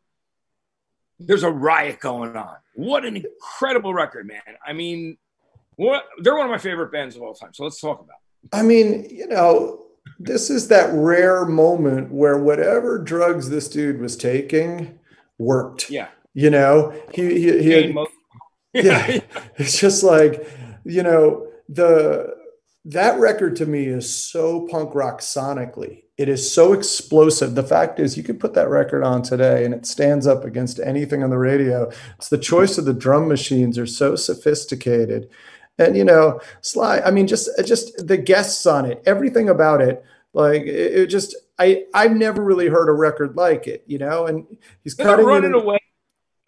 There's a riot going on. What an incredible record, man. I mean, what, they're one of my favorite bands of all time. So let's talk about. It. I mean, you know, this is that rare moment where whatever drugs this dude was taking worked. Yeah you know he he, he had, *laughs* yeah it's just like you know the that record to me is so punk rock sonically it is so explosive. The fact is, you could put that record on today and it stands up against anything on the radio. It's the choice of the drum machines are so sophisticated. And, you know, Sly, I mean, just, just the guests on it, everything about it, like it, it just, I, I've never really heard a record like it, you know, and he's cutting running it in, away.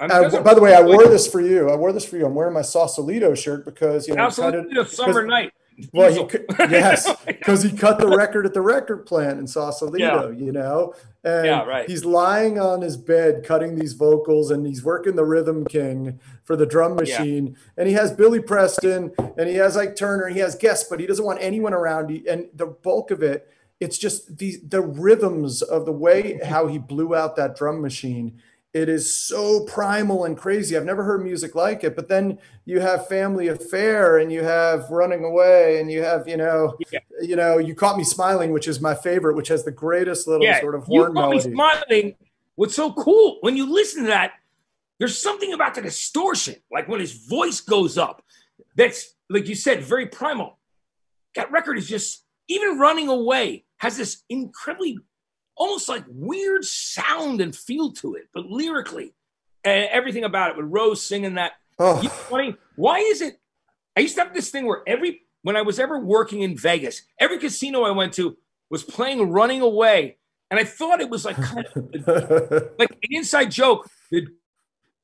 Uh, by the way, I wore this for you. I wore this for you. I'm wearing my Sausalito shirt because you know, Sausalito *laughs* summer night. Well, he *laughs* yes, because he cut the record at the record plant in Sausalito, yeah. you know, and yeah, right. he's lying on his bed cutting these vocals, and he's working the Rhythm King for the drum machine, yeah. and he has Billy Preston, and he has Ike Turner, he has guests, but he doesn't want anyone around. and the bulk of it, it's just the the rhythms of the way how he blew out that drum machine it is so primal and crazy. I've never heard music like it. But then you have Family Affair and you have Running Away and you have, you know, yeah. you know, You Caught Me Smiling, which is my favorite, which has the greatest little yeah. sort of horn you caught melody. Me smiling. What's so cool when you listen to that, there's something about the distortion, like when his voice goes up, that's like you said, very primal. That record is just even running away has this incredibly almost like weird sound and feel to it, but lyrically, and everything about it with Rose singing that. Oh. You know, funny. Why is it? I used to have this thing where every when I was ever working in Vegas, every casino I went to was playing "Running Away," and I thought it was like kind of *laughs* like an inside joke. The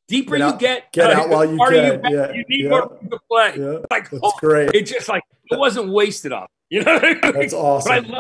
deeper get you get, get uh, out while you can. You, yeah, you need yeah. more to play. Yeah. Like that's oh, great. It just like it wasn't wasted on. *laughs* You know, I mean? that's awesome.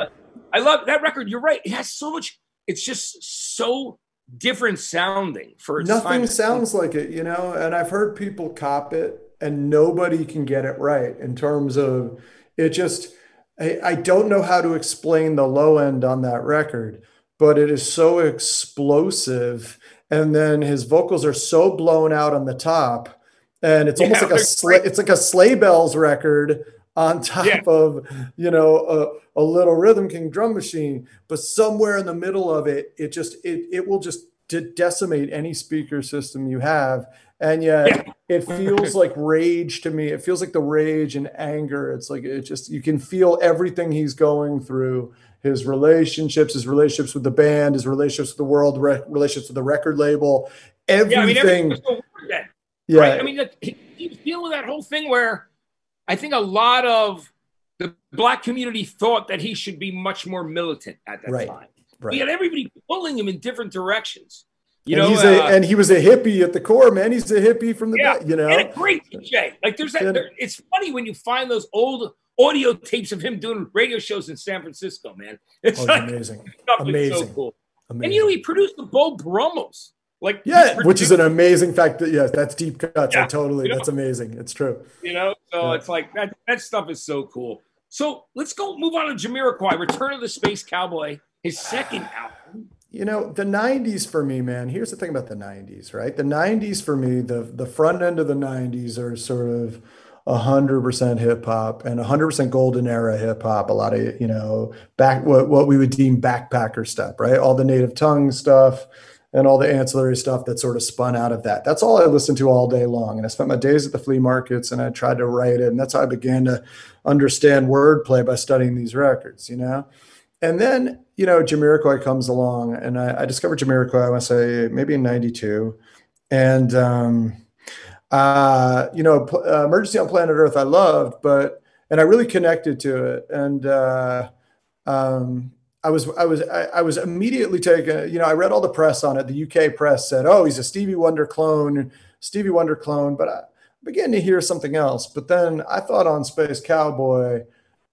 I love, that record. You're right. It has so much. It's just so different sounding for nothing time. sounds like it, you know. And I've heard people cop it, and nobody can get it right in terms of it. Just I, I don't know how to explain the low end on that record, but it is so explosive. And then his vocals are so blown out on the top, and it's *laughs* almost yeah, like a sleigh, it's like a sleigh bells record on top yeah. of you know a, little rhythm king drum machine but somewhere in the middle of it it just it, it will just de- decimate any speaker system you have and yet yeah. it *laughs* feels like rage to me it feels like the rage and anger it's like it just you can feel everything he's going through his relationships his relationships with the band his relationships with the world re- relationships with the record label everything yeah, I mean, yeah. Right? I mean, he's *clears throat* dealing with that whole thing where I think a lot of the black community thought that he should be much more militant at that right. time. Right. He had everybody pulling him in different directions. You and know, a, uh, and he was a hippie at the core, man. He's a hippie from the yeah, back, you know. And a great DJ. Like there's that. And, there, it's funny when you find those old audio tapes of him doing radio shows in San Francisco, man. It's oh, like, amazing, *laughs* amazing. So cool. Amazing. And you know, he produced the Beau Brummels. Like yeah, which is an amazing fact that yes, that's deep cuts. Yeah, I totally you know, that's amazing. It's true. You know, so yeah. it's like that that stuff is so cool. So let's go move on to Jamiroquai, Return of the Space Cowboy, his second album. You know, the 90s for me, man. Here's the thing about the 90s, right? The 90s for me, the the front end of the 90s are sort of 100% hip hop and 100% golden era hip hop. A lot of, you know, back what, what we would deem backpacker stuff, right? All the native tongue stuff, and all the ancillary stuff that sort of spun out of that. That's all I listened to all day long. And I spent my days at the flea markets and I tried to write it. And that's how I began to understand wordplay by studying these records, you know? And then, you know, Jamiroquai comes along and I, I discovered Jamiroquai, I want to say maybe in 92. And, um, uh, you know, uh, Emergency on Planet Earth, I loved, but, and I really connected to it. And, uh, um, I was I was I, was immediately taken. You know, I read all the press on it. The UK press said, "Oh, he's a Stevie Wonder clone, Stevie Wonder clone." But I began to hear something else. But then I thought on Space Cowboy,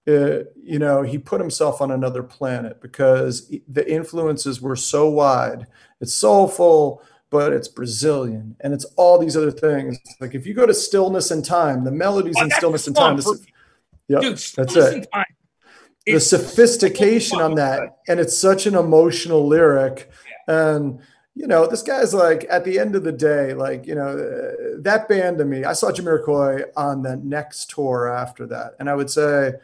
it, you know, he put himself on another planet because the influences were so wide. It's soulful, but it's Brazilian, and it's all these other things. Like if you go to Stillness in Time, the melodies in Stillness in Time. This, yep, Dude, that's it. Time the sophistication on that and it's such an emotional lyric. And you know this guy's like at the end of the day like you know uh, that band to me i saw jamiroquai on the next tour after that. And i would say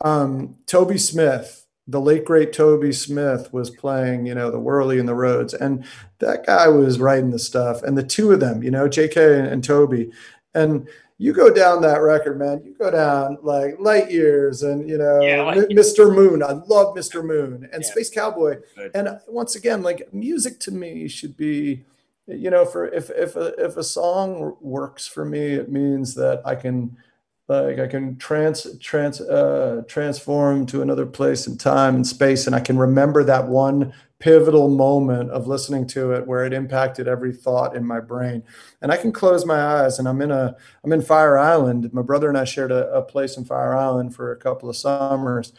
um, toby smith the late great toby smith was playing you know the Wurly and the Rhodes. and that guy was writing the stuff. And the two of them you know jk and, and toby. And you go down that record, man. You go down like Light Years and you know Yeah, like- Mr. Moon. I love Mr. Moon and Yeah. Space Cowboy. Good. And once again, like music to me should be, you know, for if if a, if a song works for me, it means that I can like I can trans trans uh, transform to another place in time and space, and I can remember that one pivotal moment of listening to it where it impacted every thought in my brain. And I can close my eyes, and I'm in a I'm in Fire Island. My brother and I shared a, a place in Fire Island for a couple of summers,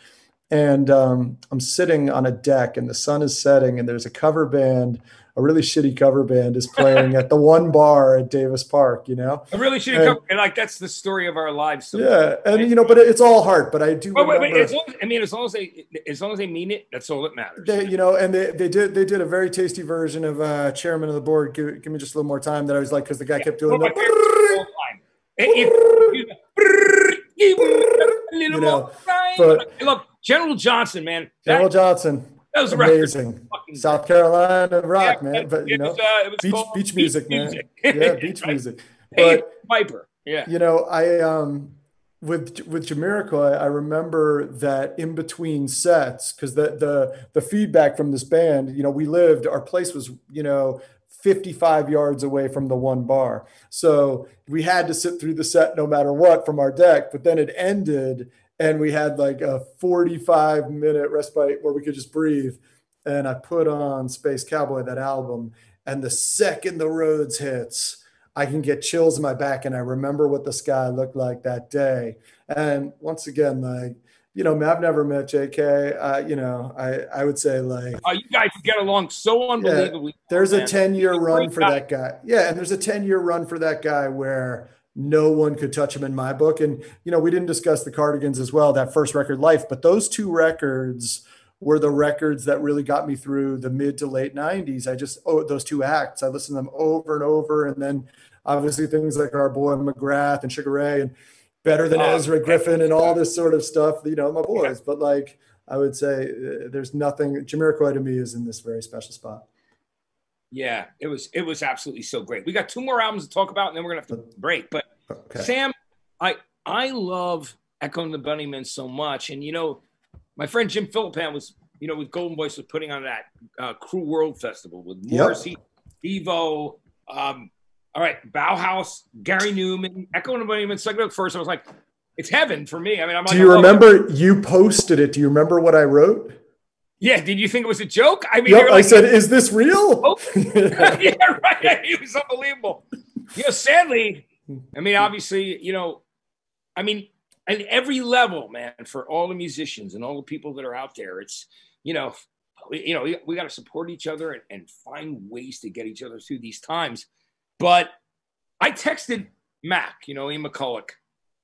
and um, I'm sitting on a deck, and the sun is setting, and there's a cover band. A really shitty cover band is playing at the *laughs* one bar at Davis Park, you know? I really should have And- come. And like that's the story of our lives. So Yeah, and you know, but it's all heart. But I do But, wait, as long as, I mean, as long as they, as long as they mean it, that's all that matters. they, you know, and they, they did they did a very tasty version of uh, Chairman of the Board. Give, give me just a little more time. That I was like, because the guy kept doing One of my the, favorites of all time. If- if *laughs* you- *laughs* a know, but- I love General Johnson, man. That, General Johnson, that was amazing, South Carolina rock, Yeah, man. But you know, was, uh, it was beach called beach music, man. Yeah, *laughs* beach music. But Piper. Yeah. you know, I um with with Jamiroquai, I remember that in between sets, because the the the feedback from this band, you know, we lived, our place was, you know, 55 yards away from the one bar. So we had to sit through the set no matter what from our deck, but then it ended and we had like a 45 minute respite where we could just breathe. And I put on Space Cowboy, that album, and the second the roads hits, I can get chills in my back and I remember what the sky looked like that day. And once again, like, you know, I've never met JK. Uh, you know, I, I would say like Oh, you guys get along so unbelievably. there's a 10 year run for guy. that guy. Yeah. And there's a 10 year run for that guy where no one could touch him in my book. And, you know, we didn't discuss the Cardigans as well, that first record, Life, but those two records were the records that really got me through the mid to late 90s. I just, oh, those two acts, I listened to them over and over. And then obviously things like Our Boy McGrath and Sugar Ray and Better Than Oh, Ezra Griffin and all this sort of stuff, you know, my boys. But like, I would say uh, there's nothing, Jamiroquai to me is in this very special spot. Yeah, it was it was absolutely so great. We got two more albums to talk about, and then we're gonna have to break. But Okay. Sam, I I love Echo and the Bunnymen so much, and you know, my friend Jim Philippan was, you know, with Golden Voice was putting on that uh, Cruel World Festival with Yep. Morrissey, Devo, um, all right, Bauhaus, Gary Numan, Echo and the Bunnymen. So I looked first, I was like, it's heaven for me. I mean, I'm like, Do you remember you posted it? Do you remember what I wrote? Yeah, did you think it was a joke? I mean, Yep, you're I said, "Is this real?" *laughs* Oh. *laughs* *laughs* yeah, right. It was unbelievable. You know, sadly, I mean, obviously, you know, I mean, at every level, man, for all the musicians and all the people that are out there, it's, you know, we, you know, we, we got to support each other and, and find ways to get each other through these times. But I texted Mac, you know, Ian McCulloch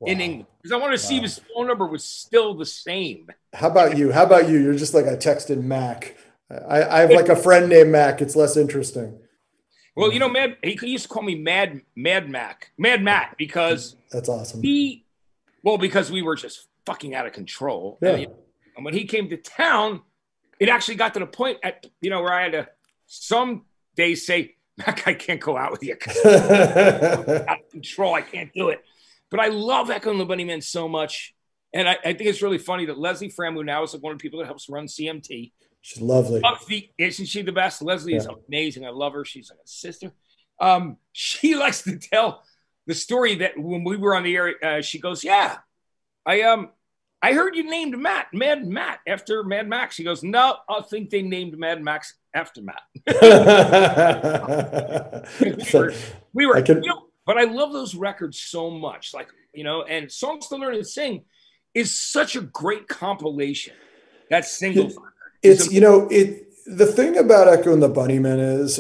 in England because I wanted to see if his phone number was still the same. How about you? How about you? You're just like I texted Mac. I, I have like a friend named Mac. It's less interesting. Well, you know, Mad, he used to call me Mad Mad Mac, Mad Matt, because That's awesome. he well because we were just fucking out of control Yeah. and, you know, and when he came to town it actually got to the point at you know where i had to some days say Mac, i can't go out with you. *laughs* Out of control i can't do it but i love echo and the bunnymen so much. And I, I think it's really funny that leslie fram who now is like one of the people that helps run cmt She's lovely. the isn't she the best? Leslie is amazing. I love her. She's like a sister. Um she *laughs* likes to tell the story that when we were on the air uh, she goes yeah i um i heard you named matt mad matt after mad max. She goes no i think they named mad max after matt. *laughs* *laughs* We were, we were can- you know, but i love those records so much like you know and songs to learn and sing is such a great compilation that single it's you know it the thing about echo and the bunnymen is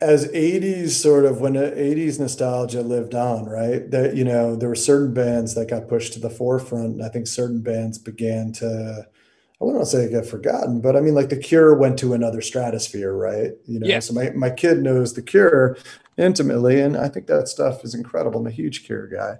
as 80s sort of when 80s nostalgia lived on right? That you know there were certain bands that got pushed to the forefront and i think certain bands began to i wouldn't want to say get forgotten but i mean like the cure went to another stratosphere right you know Yes. so my, my kid knows the cure intimately and i think that stuff is incredible i'm a huge cure guy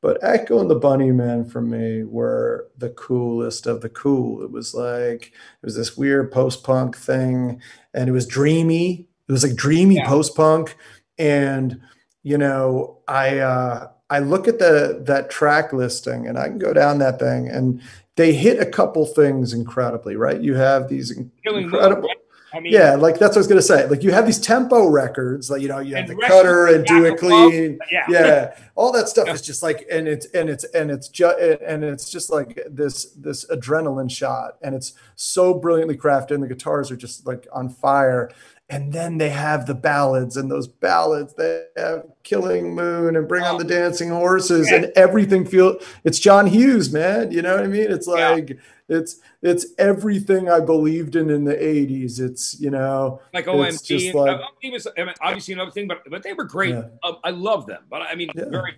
but Echo and the Bunnymen for me were the coolest of the cool. It was like it was this weird post-punk thing, and it was dreamy. It was like dreamy Yeah. post-punk, and you know, I uh, I look at the that track listing and I can go down that thing and they hit a couple things incredibly, right? You have these incredible. I mean, yeah, like that's what I was gonna say. Like you have these tempo records, like you know, you have the cutter and do it clean, yeah. yeah, all that stuff yeah. is just like, and it's and it's and it's just and it's just like this this adrenaline shot, and it's so brilliantly crafted, and the guitars are just like on fire, and then they have the ballads and those ballads they have killing moon and bring on the dancing horses yeah. and everything feel it's john hughes man you know what i mean it's like yeah. it's it's everything i believed in in the 80s it's you know like omd just like, was obviously another thing but but they were great yeah. um, i love them but i mean very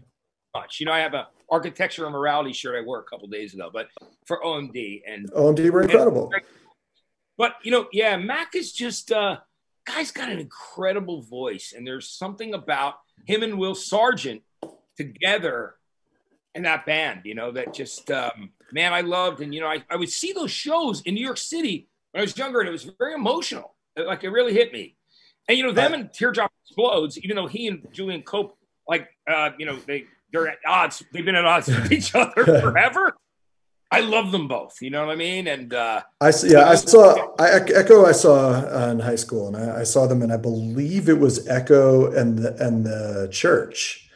much you know i have a architecture and morality shirt i wore a couple days ago but for omd and omd were incredible but you know yeah mac is just uh guy's got an incredible voice, and there's something about him and Will Sergeant together in that band, you know, that just um, man, I loved. And you know, I, I would see those shows in New York City when I was younger, and it was very emotional. Like it really hit me. And you know, them and Teardrop Explodes, even though he and Julian Cope, like uh, you know, they they're at odds. They've been at odds with each *laughs* other *laughs* forever. I love them both. You know what I mean? And uh, I yeah, I saw I, Echo. I saw uh, in high school, and I, I, saw them, and I believe it was Echo and the and the church.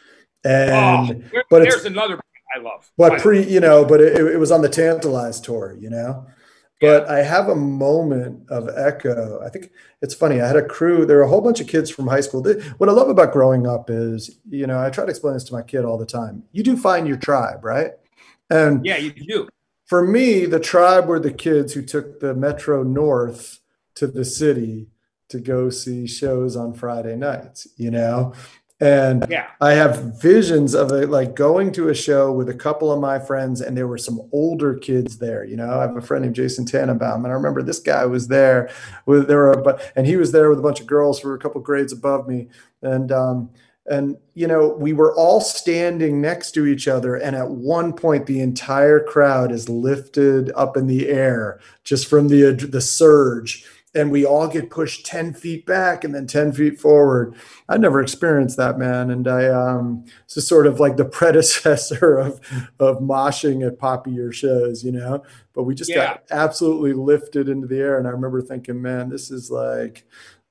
And oh, there, but there's another I love. But pre, you know, but it, it was on the Tantalized tour, you know. But yeah. I have a moment of Echo. I think it's funny. I had a crew. There were a whole bunch of kids from high school. What I love about growing up is, you know, I try to explain this to my kid all the time. You do find your tribe, right? And yeah, you do for me, the tribe were the kids who took the Metro North to the city to go see shows on Friday nights, you know? And yeah. I have visions of it like going to a show with a couple of my friends, and there were some older kids there. You know, I have a friend named Jason Tannenbaum, and I remember this guy was there with there were, but and he was there with a bunch of girls who were a couple grades above me, and um, and you know we were all standing next to each other and at one point the entire crowd is lifted up in the air just from the the surge. And we all get pushed 10 feet back and then 10 feet forward. I never experienced that man. And i um this is sort of like the *laughs* predecessor of of moshing at popular shows you know? But we just yeah. got absolutely lifted into the air. And i remember thinking man this is like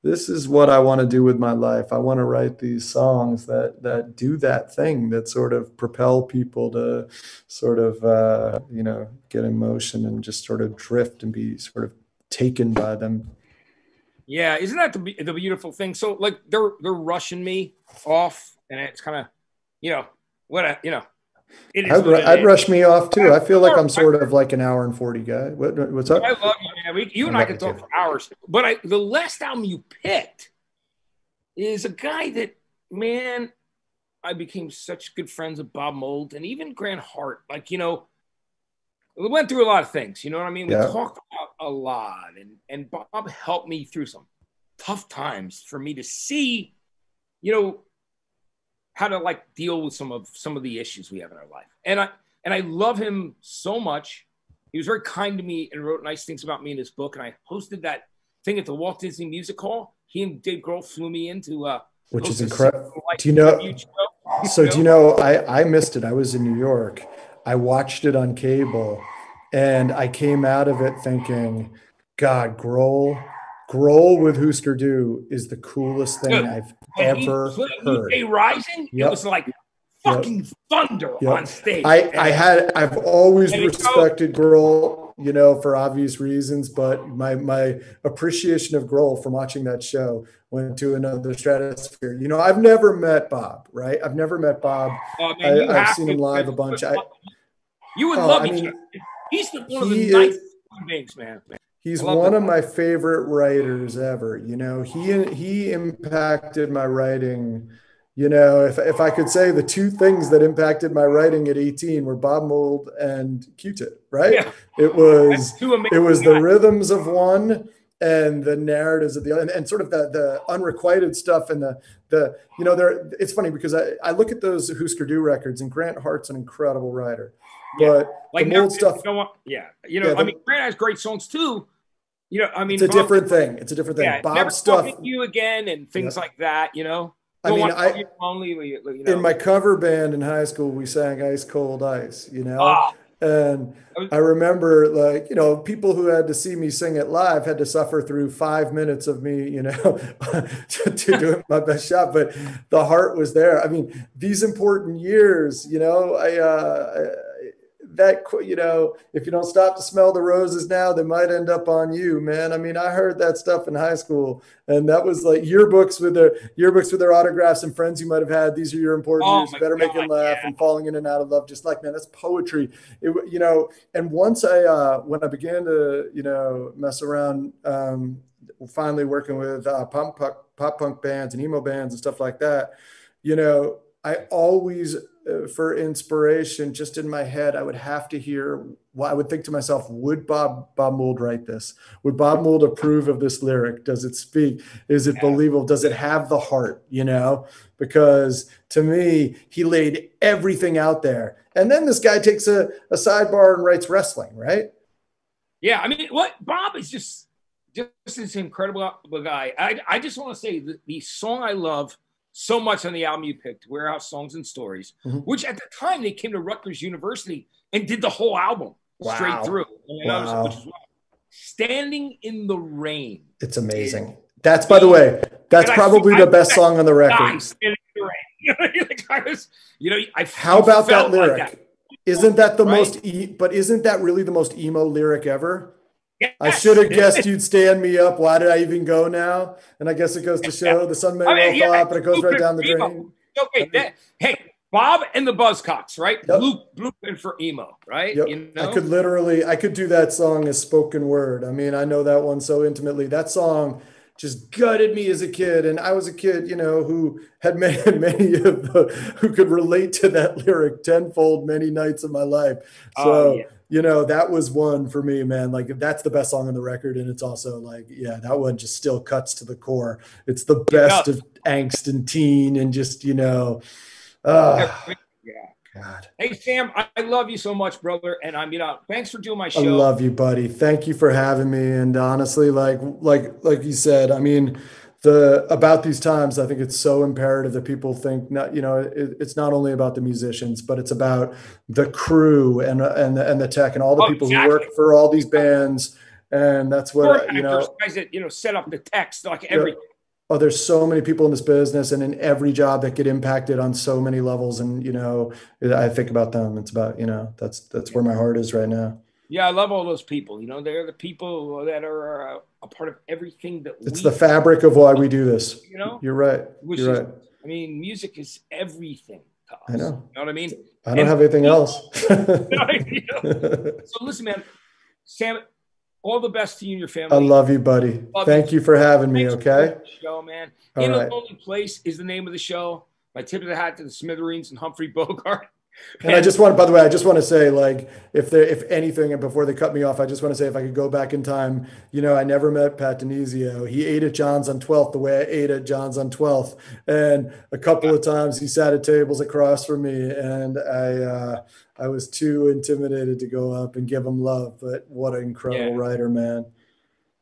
this is what I want to do with my life. I want to write these songs that that do that thing that sort of propel people to sort of uh, you know get emotion and just sort of drift and be sort of taken by them. Yeah, isn't that the, the beautiful thing? So like they're they're rushing me off, and it's kind of you know what I, you know I'd, I'd rush me off too. I feel like I'm sort of like an hour and 40 guy. What, what's up? I love you, man. We, you and I can talk for hours. But I, the last album you picked is a guy that, man, I became such good friends with Bob Mould and even Grant Hart. Like, you know, we went through a lot of things. You know what I mean? We yeah. talked about a lot. And, and Bob helped me through some tough times for me to see, you know, how to like deal with some of some of the issues we have in our life. And I and I love him so much. He was very kind to me and wrote nice things about me in his book. And I hosted that thing at the Walt Disney Music Hall. He and Dave Grohl flew me into uh which is incredible. Do you know? *laughs* So do you know? I I missed it. I was in New York. I watched it on cable, and I came out of it thinking, God, Grohl Grohl with Husker Du is the coolest thing Dude, I've ever heard. A Rising, yep. it was like fucking yep. thunder yep. on stage. I, I had I've always respected Grohl, you know, for obvious reasons, but my my appreciation of Grohl from watching that show went to another stratosphere. You know, I've never met Bob, right? I've never met Bob. Oh, man, I, have seen him live a bunch. I, you would oh, love I mean, He's the, one of the nicest beings, man. He's one of my favorite writers ever. You know, he he impacted my writing. You know, if if I could say the two things that impacted my writing at 18 were Bob Mould and Q-Tip, right? Yeah. It was it was the rhythms of one and the narratives of the other, and, and, sort of the the unrequited stuff and the the you know there. It's funny because I I look at those Husker Du records and Grant Hart's an incredible writer, but like the Mould stuff. Yeah, you know, yeah, the, I mean, Grant has great songs too you know, I mean, it's a different thing. It's a different thing. Yeah, Bob stuff. You again and things like that. You know. I mean, I lonely, you know. in my cover band in high school, we sang "Ice Cold Ice," you know. Oh. And I remember, like, you know, people who had to see me sing it live had to suffer through five minutes of me, you know, *laughs* to, to do my best shot. But the heart was there. I mean, these important years, you know, I, uh, that you know if you don't stop to smell the roses now they might end up on you man. I mean i heard that stuff in high school and that was like yearbooks with their yearbooks with their autographs and friends you might have had. These are your important oh years. better God, make them laugh yeah. and falling in and out of love just like man that's poetry. It, you know and once i uh when i began to you know mess around um finally working with uh, pop, pop, pop punk bands and emo bands and stuff like that you know i always uh, for inspiration, just in my head, I would have to hear. Well, I would think to myself, would Bob Bob Mould write this? Would Bob Mould approve of this lyric? Does it speak? Is it yeah. believable? Does it have the heart? You know, because to me, he laid everything out there, and then this guy takes a, a sidebar and writes wrestling, right? Yeah, I mean, what Bob is just just this incredible guy. I I just want to say the, the song I love so much on the album you picked, Warehouse Songs and Stories, mm-hmm. which at the time they came to Rutgers University and did the whole album wow. straight through. Wow. Standing in the Rain. It's amazing. That's, by the way, that's probably I, the best song on the record. *laughs* you know, I How about that lyric? Like that. Isn't that the right? most, e- but isn't that really the most emo lyric ever? Yes. I should have guessed you'd stand me up. Why did I even go now? And I guess it goes to show the sun may well yeah, fall but it goes right down the drain. Okay, that, hey, Bob and the Buzzcocks, right? Yep. Blue, blueprint for emo, right? Yep. You know? I could literally, I could do that song as spoken word. I mean, I know that one so intimately. That song just gutted me as a kid, and I was a kid, you know, who had *laughs* many, many of the who could relate to that *laughs* lyric tenfold many nights of my life. Oh, so. Oh, yeah you know, that was one for me, man. Like that's the best song on the record. And it's also like, yeah, that one just still cuts to the core. It's the best yeah. of angst and teen and just, you know, uh, yeah. God. Hey Sam, I love you so much, brother. And I'm, you know, thanks for doing my show. I love you, buddy. Thank you for having me. And honestly, like, like, like you said, I mean, the about these times i think it's so imperative that people think not you know it, it's not only about the musicians but it's about the crew and and and the tech and all the oh, people exactly. who work for all these bands and that's what you know guys that you know set up the text like every oh there's so many people in this business and in every job that get impacted on so many levels and you know i think about them it's about you know that's that's where my heart is right now yeah, I love all those people. You know, they're the people that are uh, a part of everything that it's the fabric of why we do this. You know, you're right. Which you're is, right. I mean, music is everything to us. I know. You know what I mean? I don't and have anything else. *laughs* *laughs* so listen, man, Sam. All the best to you and your family. I love you, buddy. Love Thank you, you for having me. Okay. show, man. All In right. a lonely place is the name of the show. My tip of the hat to the Smithereens and Humphrey Bogart. And I just want, by the way, I just want to say, like, if there, if anything, and before they cut me off, I just want to say, if I could go back in time, you know, I never met Pat DiNizio. He ate at John's on 12th the way I ate at John's on 12th, and a couple of times he sat at tables across from me, and I, uh, I was too intimidated to go up and give him love. But what an incredible yeah. writer, man!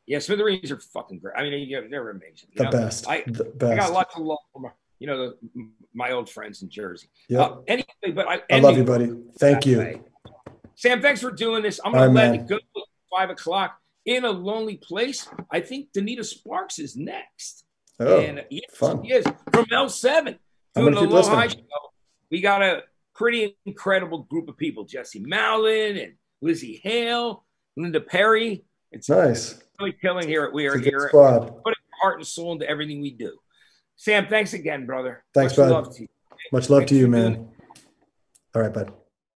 Yeah, Smithereens are fucking great. I mean, they're amazing. The know? best. I, the best. I got lots of love from you know, the, my old friends in Jersey. Yeah. Uh, anyway, but I, I love you, buddy. Thank you. Way. Sam, thanks for doing this. I'm going to let man. it go five o'clock in a lonely place. I think Donita Sparks is next. Oh, and yes, fun. He is from L7 doing the Low High Show. We got a pretty incredible group of people Jesse Malin and Lzzy Hale, Linda Perry. It's nice. Really killing here. We are here. Squad. Putting heart and soul into everything we do. Sam, thanks again, brother. Thanks, Much bud. Love to you. Much love thanks to you, man. All right, bud.